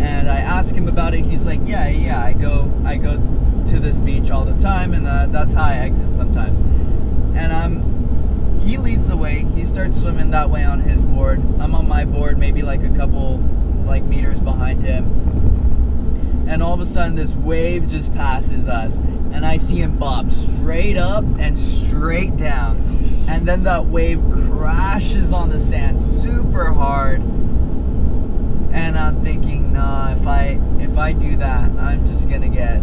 Speaker 1: And I ask him about it. He's like, yeah, yeah, I go, I go to this beach all the time, and uh, that's how I exit sometimes. And I'm, he leads the way. He starts swimming that way on his board. I'm on my board, maybe like a couple, like meters behind him. and all of a sudden this wave just passes us, and I see him bob straight up and straight down, and then that wave crashes on the sand super hard. And I'm thinking, nah, if I if I do that, I'm just gonna get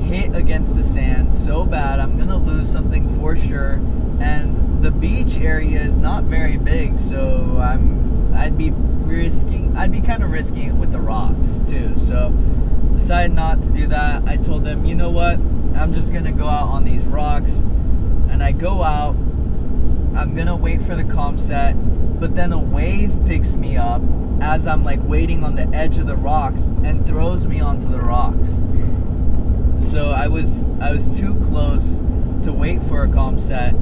Speaker 1: hit against the sand so bad. I'm gonna lose something for sure. And the beach area is not very big, so I'm I'd be risking I'd be kind of risking it with the rocks too. So decided not to do that. I told them, you know what? I'm just gonna go out on these rocks. And I go out. I'm gonna wait for the calm set, but then a wave picks me up as I'm like waiting on the edge of the rocks and throws me onto the rocks. So I was I was too close to wait for a calm set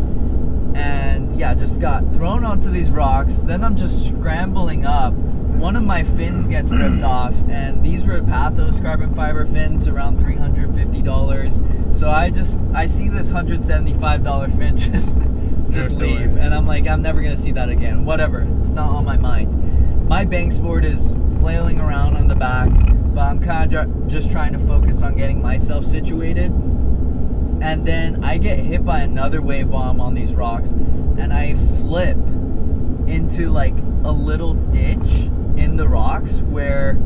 Speaker 1: and yeah, just got thrown onto these rocks. Then I'm just scrambling up. One of my fins gets ripped off, and these were Pathos carbon fiber fins, around $350. So I just I see this $175 fin just just
Speaker 2: Drift
Speaker 1: leave,
Speaker 2: away.
Speaker 1: and I'm like I'm never gonna see that again. Whatever, it's not on my mind. My banks board is flailing around on the back, but I'm kind of just trying to focus on getting myself situated. And then I get hit by another wave I'm on these rocks, and I flip into like a little ditch in the rocks where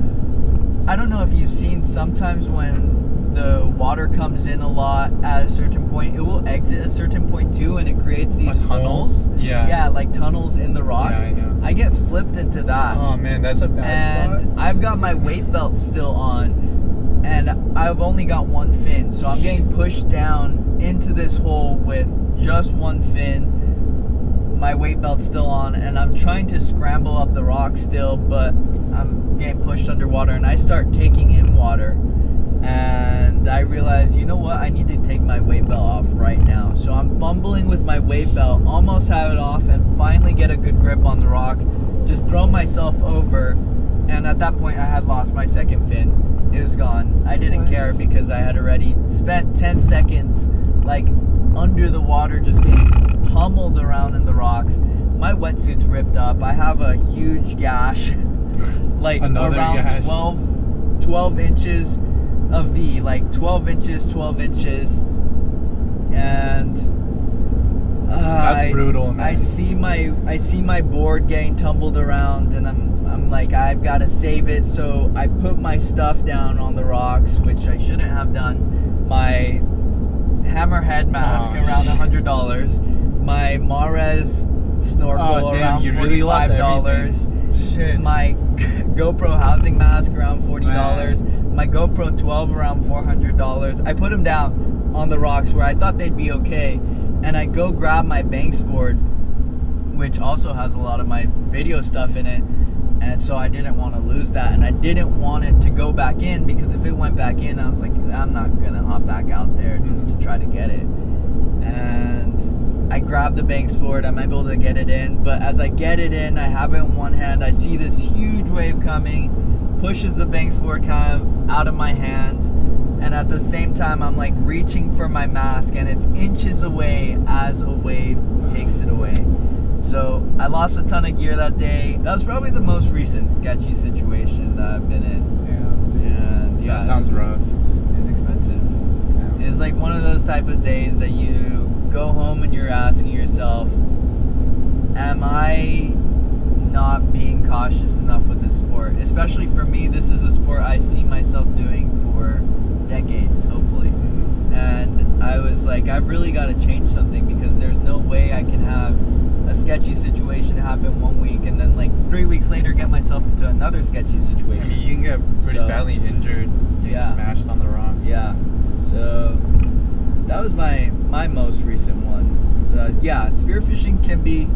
Speaker 1: I don't know if you've seen sometimes when the water comes in a lot at a certain point, it will exit a certain point too, and it creates these
Speaker 2: A tunnel? Yeah.
Speaker 1: Yeah, like tunnels in the rocks.
Speaker 2: I know.
Speaker 1: I get flipped into that
Speaker 2: Oh man, that's a bad
Speaker 1: and
Speaker 2: spot.
Speaker 1: I've got my weight belt still on, and I've only got one fin, so I'm getting pushed down into this hole with just one fin. My weight belt's still on, and I'm trying to scramble up the rock still, but I'm getting pushed underwater, and I start taking in water. And I realized, you know what? I need to take my weight belt off right now. So I'm fumbling with my weight belt, almost have it off, and finally get a good grip on the rock. Just throw myself over, and at that point, I had lost my second fin. It was gone. I didn't
Speaker 2: What?
Speaker 1: care because I had already spent 10 seconds, like under the water, just getting pummeled around in the rocks. My wetsuit's ripped up. I have a huge gash, like
Speaker 2: Another
Speaker 1: around
Speaker 2: gash.
Speaker 1: 12, 12 inches of V, like 12 inches, 12 inches, and uh,
Speaker 2: That's
Speaker 1: I-
Speaker 2: brutal, man.
Speaker 1: I see my I see my board getting tumbled around, and I'm I'm like I've got to save it. So I put my stuff down on the rocks, which I shouldn't have done. My hammerhead mask
Speaker 2: Oh,
Speaker 1: around a hundred dollars. My Mares snorkel
Speaker 2: Oh, damn,
Speaker 1: around
Speaker 2: you
Speaker 1: forty
Speaker 2: really lost
Speaker 1: five dollars
Speaker 2: Shit.
Speaker 1: my GoPro housing mask around forty dollars. My GoPro 12 around four hundred dollars. I put them down on the rocks where I thought they'd be okay, and I go grab my Banks board, which also has a lot of my video stuff in it, and so I didn't want to lose that, and I didn't want it to go back in because if it went back in, I was like, I'm not gonna hop back out there hmm. just to try to get it, and I grab the Banks board. I'm able to get it in, but as I get it in, I have it in one hand. I see this huge wave coming, pushes the Banks board kind of out of my hands, and at the same time, I'm like reaching for my mask, and it's inches away as a wave takes it away. So I lost a ton of gear that day. That was probably the most recent sketchy situation that I've been in.
Speaker 2: Yeah.
Speaker 1: And yeah,
Speaker 2: that sounds
Speaker 1: it was-
Speaker 2: rough.
Speaker 1: It's expensive.
Speaker 2: Yeah.
Speaker 1: It's like one of those type of days that you go home and you're asking yourself, am I not being cautious enough with this sport? Especially for me, this is a sport I see myself doing for decades, hopefully.
Speaker 2: Mhm.
Speaker 1: And I was like, I've really got to change something because there's no way I can have a sketchy situation happen one week and then like three weeks later get myself into another sketchy
Speaker 2: I
Speaker 1: situation.
Speaker 2: mean, you can get pretty
Speaker 1: So-
Speaker 2: badly injured getting
Speaker 1: Yeah.
Speaker 2: smashed on the rocks.
Speaker 1: Yeah. So that was my my most recent one. So, yeah, spearfishing can be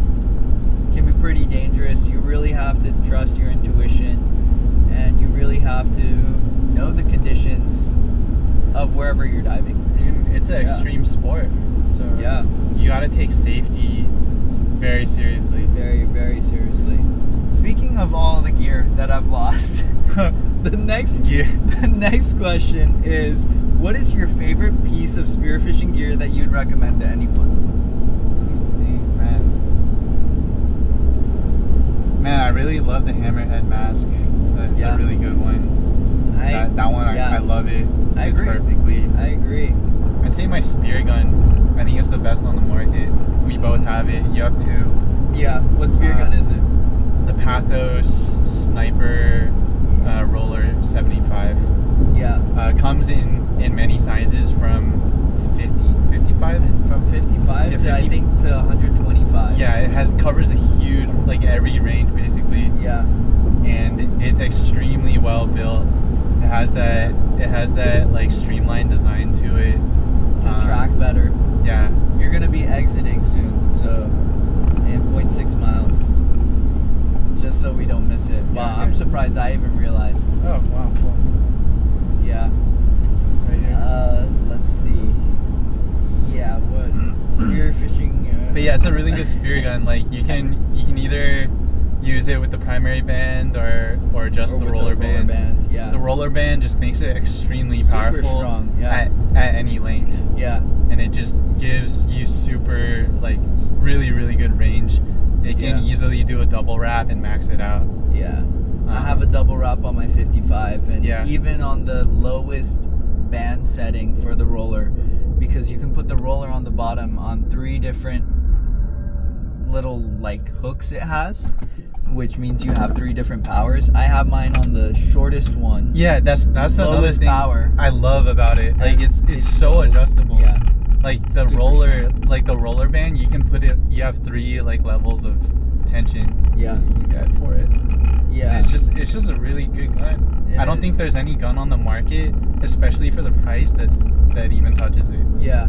Speaker 1: can be pretty dangerous. You really have to trust your intuition, and you really have to know the conditions of wherever you're diving.
Speaker 2: I mean, it's an
Speaker 1: Yeah.
Speaker 2: extreme sport, so
Speaker 1: Yeah,
Speaker 2: you got to take safety very seriously.
Speaker 1: very very seriously. Speaking of all the gear that I've lost, the next
Speaker 2: Gear.
Speaker 1: The next question is what is your favorite piece of spearfishing gear that you'd recommend to anyone?
Speaker 2: Man. Man, I really love the hammerhead mask. That's
Speaker 1: Yeah.
Speaker 2: a really good one.
Speaker 1: I
Speaker 2: that, that one,
Speaker 1: yeah.
Speaker 2: I, I love it.
Speaker 1: I
Speaker 2: Fits
Speaker 1: agree.
Speaker 2: perfectly.
Speaker 1: I agree.
Speaker 2: I'd say my spear gun, I think it's the best on the market. We both have it. You have two.
Speaker 1: Yeah. What spear
Speaker 2: Uh,
Speaker 1: gun is it?
Speaker 2: The Pathos Sniper uh, Roller 75.
Speaker 1: Yeah.
Speaker 2: Uh, comes in, in many sizes from 50, 55?
Speaker 1: From 55
Speaker 2: Yeah,
Speaker 1: to I think to 125.
Speaker 2: Yeah, it has covers a huge, like every range basically.
Speaker 1: Yeah.
Speaker 2: and it's extremely well built. It has that it has that like streamlined design to it.
Speaker 1: To
Speaker 2: Um,
Speaker 1: track better.
Speaker 2: Yeah.
Speaker 1: You're gonna be exiting soon, so in 0.6 miles. Just so we don't miss it. Wow,
Speaker 2: Yeah.
Speaker 1: I'm surprised I even realized.
Speaker 2: Oh wow, cool.
Speaker 1: Yeah.
Speaker 2: Right here.
Speaker 1: Uh, let's see. Yeah, what spear fishing? Uh,
Speaker 2: but yeah, it's a really good spear gun. Like you can you can either use it with the primary band or or just
Speaker 1: or
Speaker 2: the roller, band.
Speaker 1: band. Yeah.
Speaker 2: The roller band just makes it extremely
Speaker 1: Super
Speaker 2: powerful
Speaker 1: strong, yeah.
Speaker 2: at, at any length.
Speaker 1: Yeah.
Speaker 2: and it just gives you super like really really good range. It can
Speaker 1: Yeah.
Speaker 2: easily do a double wrap and max it out.
Speaker 1: Yeah. I
Speaker 2: Um,
Speaker 1: have a double wrap on my 55, and
Speaker 2: Yeah.
Speaker 1: even on the lowest band setting for the roller, because you can put the roller on the bottom on three different little like hooks it has, which means you have three different powers. I have mine on the shortest one.
Speaker 2: Yeah, that's that's another thing
Speaker 1: power.
Speaker 2: I love about it. Like it's it's,
Speaker 1: it's
Speaker 2: so,
Speaker 1: so-
Speaker 2: adjustable.
Speaker 1: Yeah.
Speaker 2: Like the
Speaker 1: Super
Speaker 2: roller, like the roller band, you can put it. You have three like levels of tension
Speaker 1: Yeah.
Speaker 2: you can get for it.
Speaker 1: Yeah.
Speaker 2: And it's just it's just a really good gun.
Speaker 1: It
Speaker 2: I don't think there's any gun on the market, especially for the price that's that even touches it.
Speaker 1: Yeah.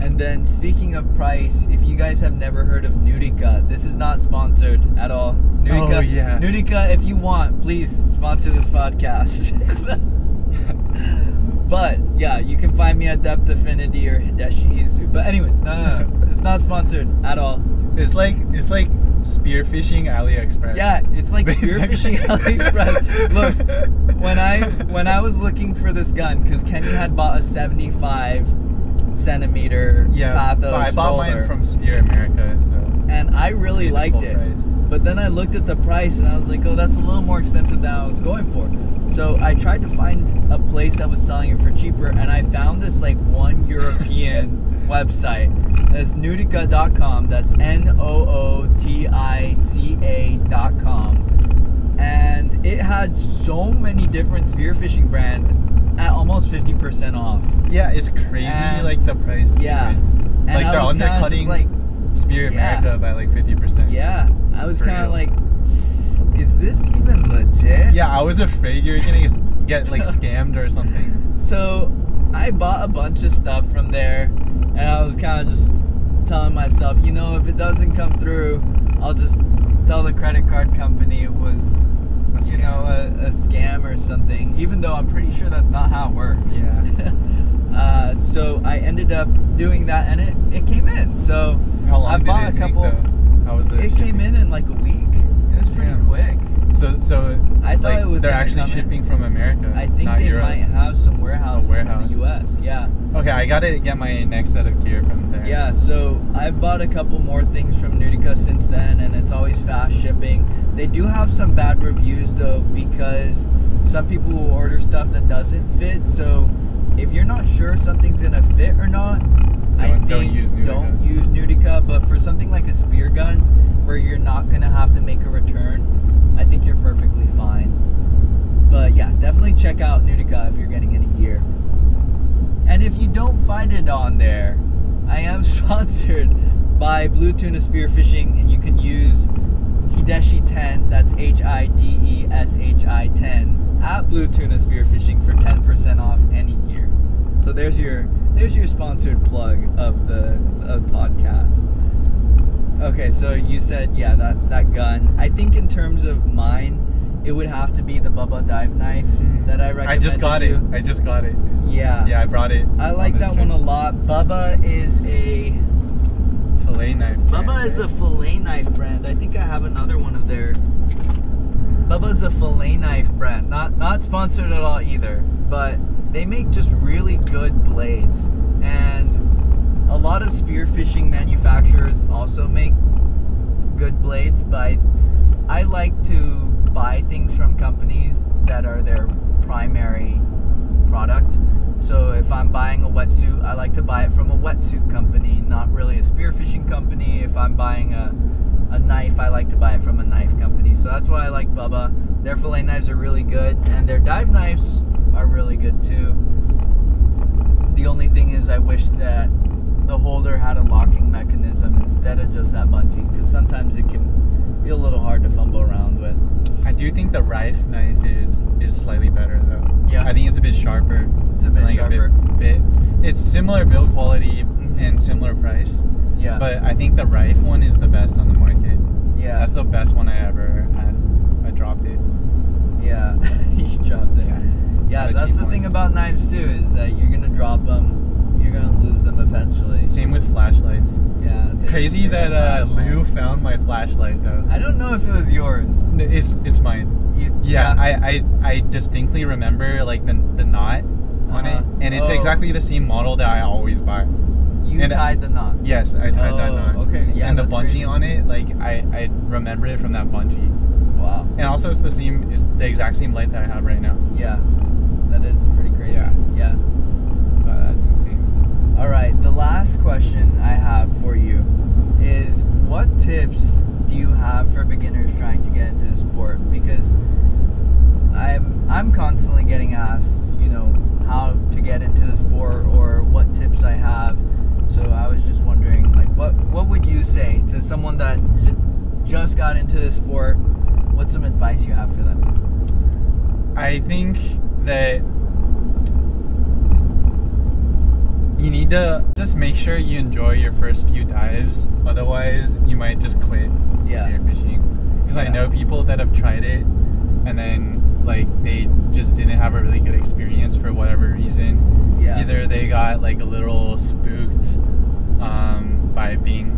Speaker 1: And then speaking of price, if you guys have never heard of Nootica, this is not sponsored at all. Nootica,
Speaker 2: Oh, yeah.
Speaker 1: Nootica, if you want, please sponsor this podcast. but yeah, you can find me at Depth Affinity or Hideshi Izu. But anyways, no, no, no, it's not sponsored at all.
Speaker 2: It's like it's like spearfishing AliExpress.
Speaker 1: Yeah, it's like spearfishing AliExpress. Look, when I when I was looking for this gun, because Kenny had bought a 75 centimeter
Speaker 2: yeah,
Speaker 1: Pathos
Speaker 2: I bought
Speaker 1: roller.
Speaker 2: mine from Spear America, so
Speaker 1: and I really liked it.
Speaker 2: price.
Speaker 1: But then I looked at the price and I was like, oh, that's a little more expensive than I was going for. So I tried to find a place that was selling it for cheaper, and I found this like one European website. That's Nootica.com. That's N O O T I C A.com. And it had so many different spearfishing brands at almost 50% off.
Speaker 2: Yeah, it's crazy
Speaker 1: And-
Speaker 2: like the price
Speaker 1: yeah.
Speaker 2: difference.
Speaker 1: And
Speaker 2: like
Speaker 1: I
Speaker 2: they're
Speaker 1: was kinda just
Speaker 2: undercutting
Speaker 1: like,
Speaker 2: Spear
Speaker 1: Yeah.
Speaker 2: America by like fifty percent.
Speaker 1: yeah. I was kind of like, is this even legit?
Speaker 2: Yeah, I was afraid you were gonna get, get like scammed or something.
Speaker 1: So I bought a bunch of stuff from there, and I was kind of just telling myself, you know, if it doesn't come through, I'll just tell the credit card company it was, you know, a, a scam or something. Even though I'm pretty sure that's not how it works.
Speaker 2: Yeah.
Speaker 1: uh, so I ended up doing that, and it it came in. So
Speaker 2: How long
Speaker 1: I bought a couple.
Speaker 2: How was the
Speaker 1: It came in in like a week. It was pretty
Speaker 2: Damn.
Speaker 1: quick.
Speaker 2: So so
Speaker 1: I thought
Speaker 2: like,
Speaker 1: it was
Speaker 2: they're actually
Speaker 1: come in.
Speaker 2: shipping from America.
Speaker 1: I think they
Speaker 2: Europe.
Speaker 1: might have some warehouses
Speaker 2: warehouse.
Speaker 1: in the U.S. Yeah.
Speaker 2: Okay, I gotta get my next set of gear from there.
Speaker 1: Yeah, so I've bought a couple more things from Nootica since then, and it's always fast shipping. They do have some bad reviews though, because some people will order stuff that doesn't fit. So if you're not sure something's gonna fit or not,
Speaker 2: Don't-
Speaker 1: think
Speaker 2: don't use Nootica.
Speaker 1: don't use. But for something like a spear gun, where you're not gonna have to make a return, I think you're perfectly fine. But yeah, definitely check out Nootica if you're getting any gear. And if you don't find it on there, I am sponsored by Blue Tuna Spearfishing, and you can use Hideshi 10, that's H I D E S H I 10, at Blue Tuna Spearfishing for 10% off any gear. So there's your there's your sponsored plug of the of podcast. Okay, so you said yeah that that gun. I think in terms of mine, it would have to be the Bubba dive knife mm. that I recommend.
Speaker 2: I just got it. I just got it.
Speaker 1: Yeah.
Speaker 2: Yeah, I brought it.
Speaker 1: I like
Speaker 2: this
Speaker 1: that one a lot. Bubba is a
Speaker 2: Fillet knife.
Speaker 1: Bubba
Speaker 2: brand,
Speaker 1: is a fillet knife brand. I think I have another one of their. Bubba's a fillet knife brand. Not not sponsored at all either, but they make just really good blades. And a lot of spearfishing manufacturers also make good blades, but I like to buy things from companies that are their primary product. So if I'm buying a wetsuit, I like to buy it from a wetsuit company, not really a spearfishing company. If I'm buying a a knife, I like to buy it from a knife company. So that's why I like Bubba. Their fillet knives are really good, and their dive knives are really good too. The only thing is, I wish that the holder had a locking mechanism instead of just that bungee, because sometimes it can be a little hard to fumble around with.
Speaker 2: I do think the Riffe knife is is slightly better though.
Speaker 1: Yeah.
Speaker 2: I think it's a bit sharper.
Speaker 1: It's a bit
Speaker 2: like
Speaker 1: sharper.
Speaker 2: A bit, bit. It's similar build quality and similar price,
Speaker 1: Yeah,
Speaker 2: but I think the Riffe one is the best on the market.
Speaker 1: yeah,
Speaker 2: That's the best one I ever had. I dropped it.
Speaker 1: yeah. you dropped it.
Speaker 2: Yeah.
Speaker 1: Yeah, that's the thing about knives too is that you're gonna drop them, you're gonna lose them eventually.
Speaker 2: Same with flashlights.
Speaker 1: Yeah. they-
Speaker 2: Crazy that uh. Lou found my flashlight though.
Speaker 1: I don't know if it was yours.
Speaker 2: It's it's mine.
Speaker 1: You,
Speaker 2: Yeah, I, I I distinctly remember like the the knot on
Speaker 1: Uh-huh.
Speaker 2: it, and it's
Speaker 1: Oh.
Speaker 2: exactly the same model that I always buy.
Speaker 1: you
Speaker 2: and-
Speaker 1: tied the knot.
Speaker 2: Yes, I tied that
Speaker 1: Oh,
Speaker 2: knot.
Speaker 1: okay, yeah,
Speaker 2: and the bungee
Speaker 1: crazy.
Speaker 2: on it, like I I remember it from that bungee,
Speaker 1: Wow.
Speaker 2: and also it's the same, it's the exact same light that I have right now.
Speaker 1: Yeah. That is pretty crazy.
Speaker 2: Yeah.
Speaker 1: Yeah.
Speaker 2: Uh, that's insane.
Speaker 1: All right. The last question I have for you is what tips do you have for beginners trying to get into the sport? Because I'm I'm constantly getting asked, you know, how to get into the sport or what tips I have. So I was just wondering, like, what what would you say to someone that j- just got into the sport? What's some advice you have for them?
Speaker 2: I think that you need to just make sure you enjoy your first few dives. Otherwise, you might just quit
Speaker 1: Yeah.
Speaker 2: spearfishing. Because I know people that have tried it and then like they just didn't have a really good experience for whatever reason.
Speaker 1: Yeah.
Speaker 2: Either they got like a little spooked um, by being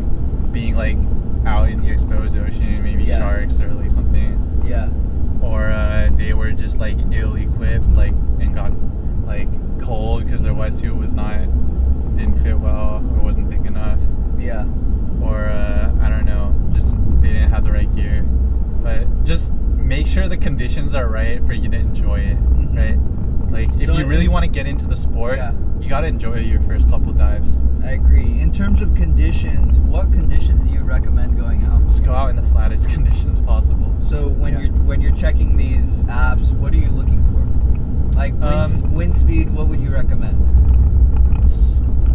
Speaker 2: being like out in the exposed ocean, maybe
Speaker 1: Yeah.
Speaker 2: sharks or like something
Speaker 1: Yeah.
Speaker 2: Or uh, they were just like ill equipped like and got like cold because their wetsuit was not didn't fit well or wasn't thick enough
Speaker 1: Yeah.
Speaker 2: or uh, I don't know just they didn't have the right gear but just make sure the conditions are right for you to enjoy it
Speaker 1: Mhm.
Speaker 2: right like if
Speaker 1: So
Speaker 2: you really want to get into the sport
Speaker 1: Yeah.
Speaker 2: you got to enjoy your first couple dives
Speaker 1: I agree. In terms of conditions, what conditions do you recommend going out?
Speaker 2: just go out in the flattest conditions possible
Speaker 1: So when
Speaker 2: Yeah.
Speaker 1: you're when you're checking these apps, what are you looking for? Like wind,
Speaker 2: Um,
Speaker 1: wind speed, what would you recommend?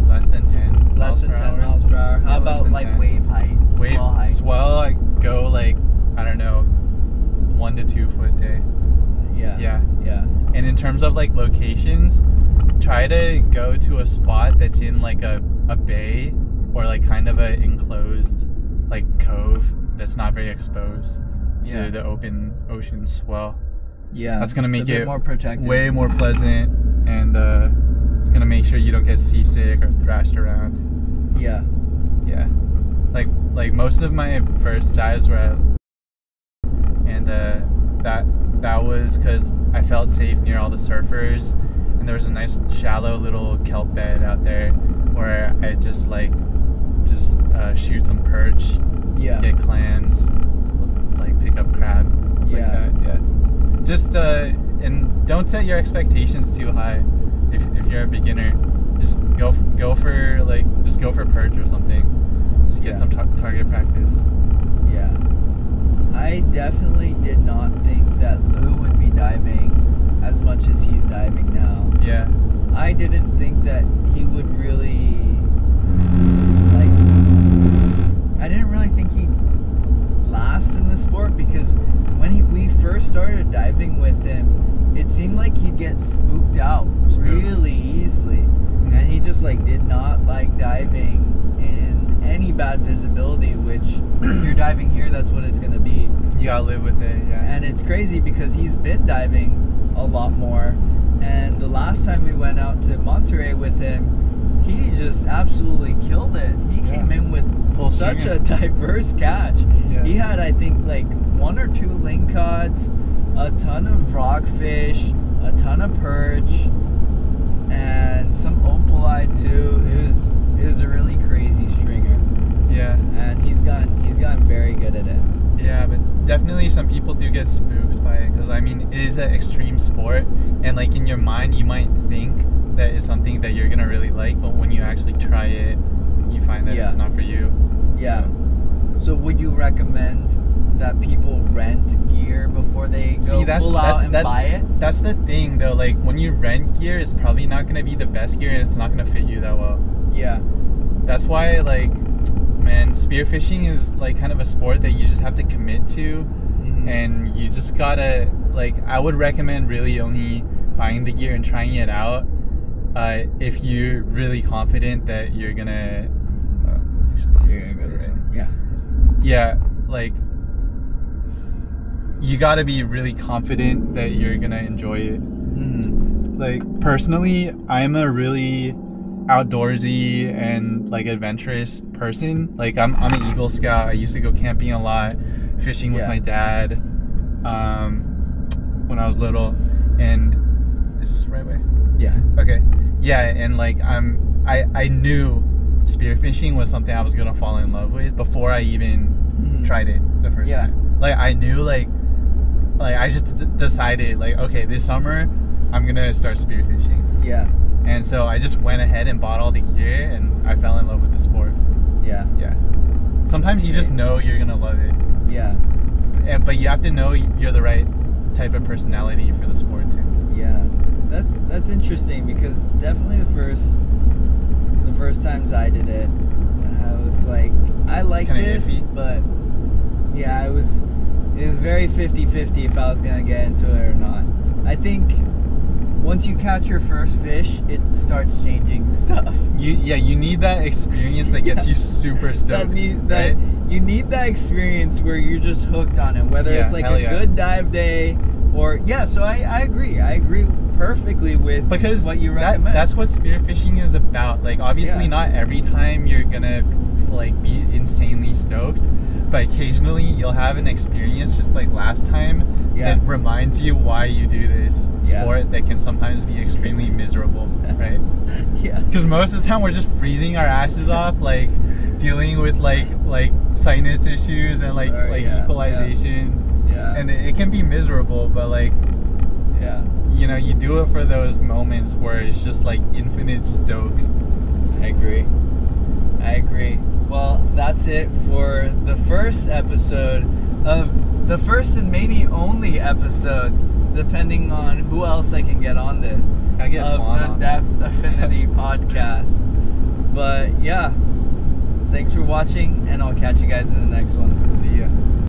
Speaker 2: Less than 10
Speaker 1: Less
Speaker 2: miles
Speaker 1: than
Speaker 2: per
Speaker 1: 10
Speaker 2: hour.
Speaker 1: miles per hour. How
Speaker 2: Yeah,
Speaker 1: about like
Speaker 2: 10.
Speaker 1: wave height,
Speaker 2: wave
Speaker 1: swell height?
Speaker 2: swell I go like I don't know one to two foot day
Speaker 1: Yeah.
Speaker 2: yeah
Speaker 1: Yeah.
Speaker 2: and in terms of like locations try to go to a spot that's in like a, a bay or like kind of a enclosed like cove that's not very exposed to
Speaker 1: Yeah.
Speaker 2: the open ocean swell
Speaker 1: Yeah.
Speaker 2: That's gonna make it
Speaker 1: more protected.
Speaker 2: way more pleasant and uh, it's gonna make sure you don't get seasick or thrashed around
Speaker 1: Yeah.
Speaker 2: yeah like like most of my first dives were at, and uh, that that was because i felt safe near all the surfers and there was a nice shallow little kelp bed out there where i just like just uh, shoot some perch
Speaker 1: Yeah.
Speaker 2: get clams like pick up crab stuff
Speaker 1: Yeah.
Speaker 2: like that yeah just uh and don't set your expectations too high if, if you're a beginner just go f- go for like just go for perch or something just get
Speaker 1: Yeah.
Speaker 2: some tar- target practice
Speaker 1: Yeah. I definitely did not think that Lou would be diving as much as he's diving now.
Speaker 2: yeah
Speaker 1: I didn't think that he would really like I didn't really think he'd last in the sport because when he, we first started diving with him, it seemed like he'd get spooked out
Speaker 2: Spooked.
Speaker 1: really easily. And he just like did not like diving in any bad visibility, which if you're diving here, that's what it's gonna be.
Speaker 2: you gotta live with it yeah
Speaker 1: And it's crazy because he's been diving a lot more. And the last time we went out to Monterey with him, he just absolutely killed it. He
Speaker 2: Yeah.
Speaker 1: came in with
Speaker 2: Full
Speaker 1: such a diverse catch.
Speaker 2: Yeah.
Speaker 1: He had, I think, like one or two lingcods, a ton of rockfish, a ton of perch, and some opaleye too. It was it was a really crazy stringer,
Speaker 2: yeah
Speaker 1: and he's gotten he's gotten very good at it.
Speaker 2: yeah but definitely some people do get spooked by it because I mean it is an extreme sport, and like in your mind you might think that it's something that you're gonna really like, but when you actually try it, you find that
Speaker 1: Yeah.
Speaker 2: it's not for you.
Speaker 1: Yeah.
Speaker 2: So-
Speaker 1: So would you recommend that people rent gear before they go
Speaker 2: See, that's-
Speaker 1: full
Speaker 2: that's-
Speaker 1: out and
Speaker 2: that-
Speaker 1: buy it?
Speaker 2: That's the thing though. Like when you rent gear, it's probably not gonna be the best gear, and it's not gonna fit you that well.
Speaker 1: Yeah.
Speaker 2: That's why like, man, spearfishing is like kind of a sport that you just have to commit to.
Speaker 1: Mhm.
Speaker 2: and you just gotta like i would recommend really only buying the gear and trying it out uh, if you're really confident that you're gonna uh, actually,
Speaker 1: You're gonna go
Speaker 2: right?
Speaker 1: Yeah.
Speaker 2: yeah like you gotta be really confident that you're gonna enjoy it
Speaker 1: Mm-hmm.
Speaker 2: like personally i'm a really outdoorsy and like adventurous person like i'm, I'm an eagle scout i used to go camping a lot fishing with
Speaker 1: Yeah.
Speaker 2: my dad um, when i was little and is this the right way
Speaker 1: Yeah.
Speaker 2: okay yeah and like i'm i i knew spearfishing was something i was gonna fall in love with before i even
Speaker 1: Mhm.
Speaker 2: tried it the first
Speaker 1: Yeah.
Speaker 2: time like i knew like like i just d- decided like okay this summer i'm gonna start spearfishing
Speaker 1: Yeah.
Speaker 2: and so i just went ahead and bought all the gear and i fell in love with the sport
Speaker 1: Yeah.
Speaker 2: yeah sometimes you just know you're gonna love it
Speaker 1: Yeah.
Speaker 2: and, but you have to know you're the right type of personality for the sport too
Speaker 1: Yeah. That's that's interesting because definitely the first the first times I did it, I was like I liked
Speaker 2: Kinda
Speaker 1: it,
Speaker 2: iffy?
Speaker 1: but yeah, I was it was very 50-50 if I was gonna get into it or not. I think once you catch your first fish, it starts changing stuff.
Speaker 2: you yeah you need that experience that gets
Speaker 1: Yeah.
Speaker 2: you super stoked
Speaker 1: that need that
Speaker 2: right?
Speaker 1: you need that experience where you're just hooked on it whether
Speaker 2: Yeah,
Speaker 1: it's like a
Speaker 2: yeah.
Speaker 1: good dive day or yeah so i i agree i agree perfectly with
Speaker 2: because
Speaker 1: what you
Speaker 2: that, that's what spearfishing is about like obviously not every time you're gonna like be insanely stoked but occasionally you'll have an experience just like last time
Speaker 1: Yeah.
Speaker 2: that reminds you why you do this
Speaker 1: Yeah.
Speaker 2: sport that can sometimes be extremely miserable right?
Speaker 1: Yeah.
Speaker 2: Because most of the time we're just freezing our asses off like dealing with like like sinus issues and like like
Speaker 1: yeah.
Speaker 2: equalization.
Speaker 1: Yeah.
Speaker 2: And it, it can be miserable but like
Speaker 1: yeah.
Speaker 2: you know you do it for those moments where it's just like infinite stoke.
Speaker 1: I agree. I agree well that's it for the first episode of the first and maybe only episode depending on who else i can get on this
Speaker 2: I get
Speaker 1: of
Speaker 2: Tuan
Speaker 1: the. Depth Affinity podcast. But yeah, thanks for watching, and I'll catch you guys in the next one.
Speaker 2: see ya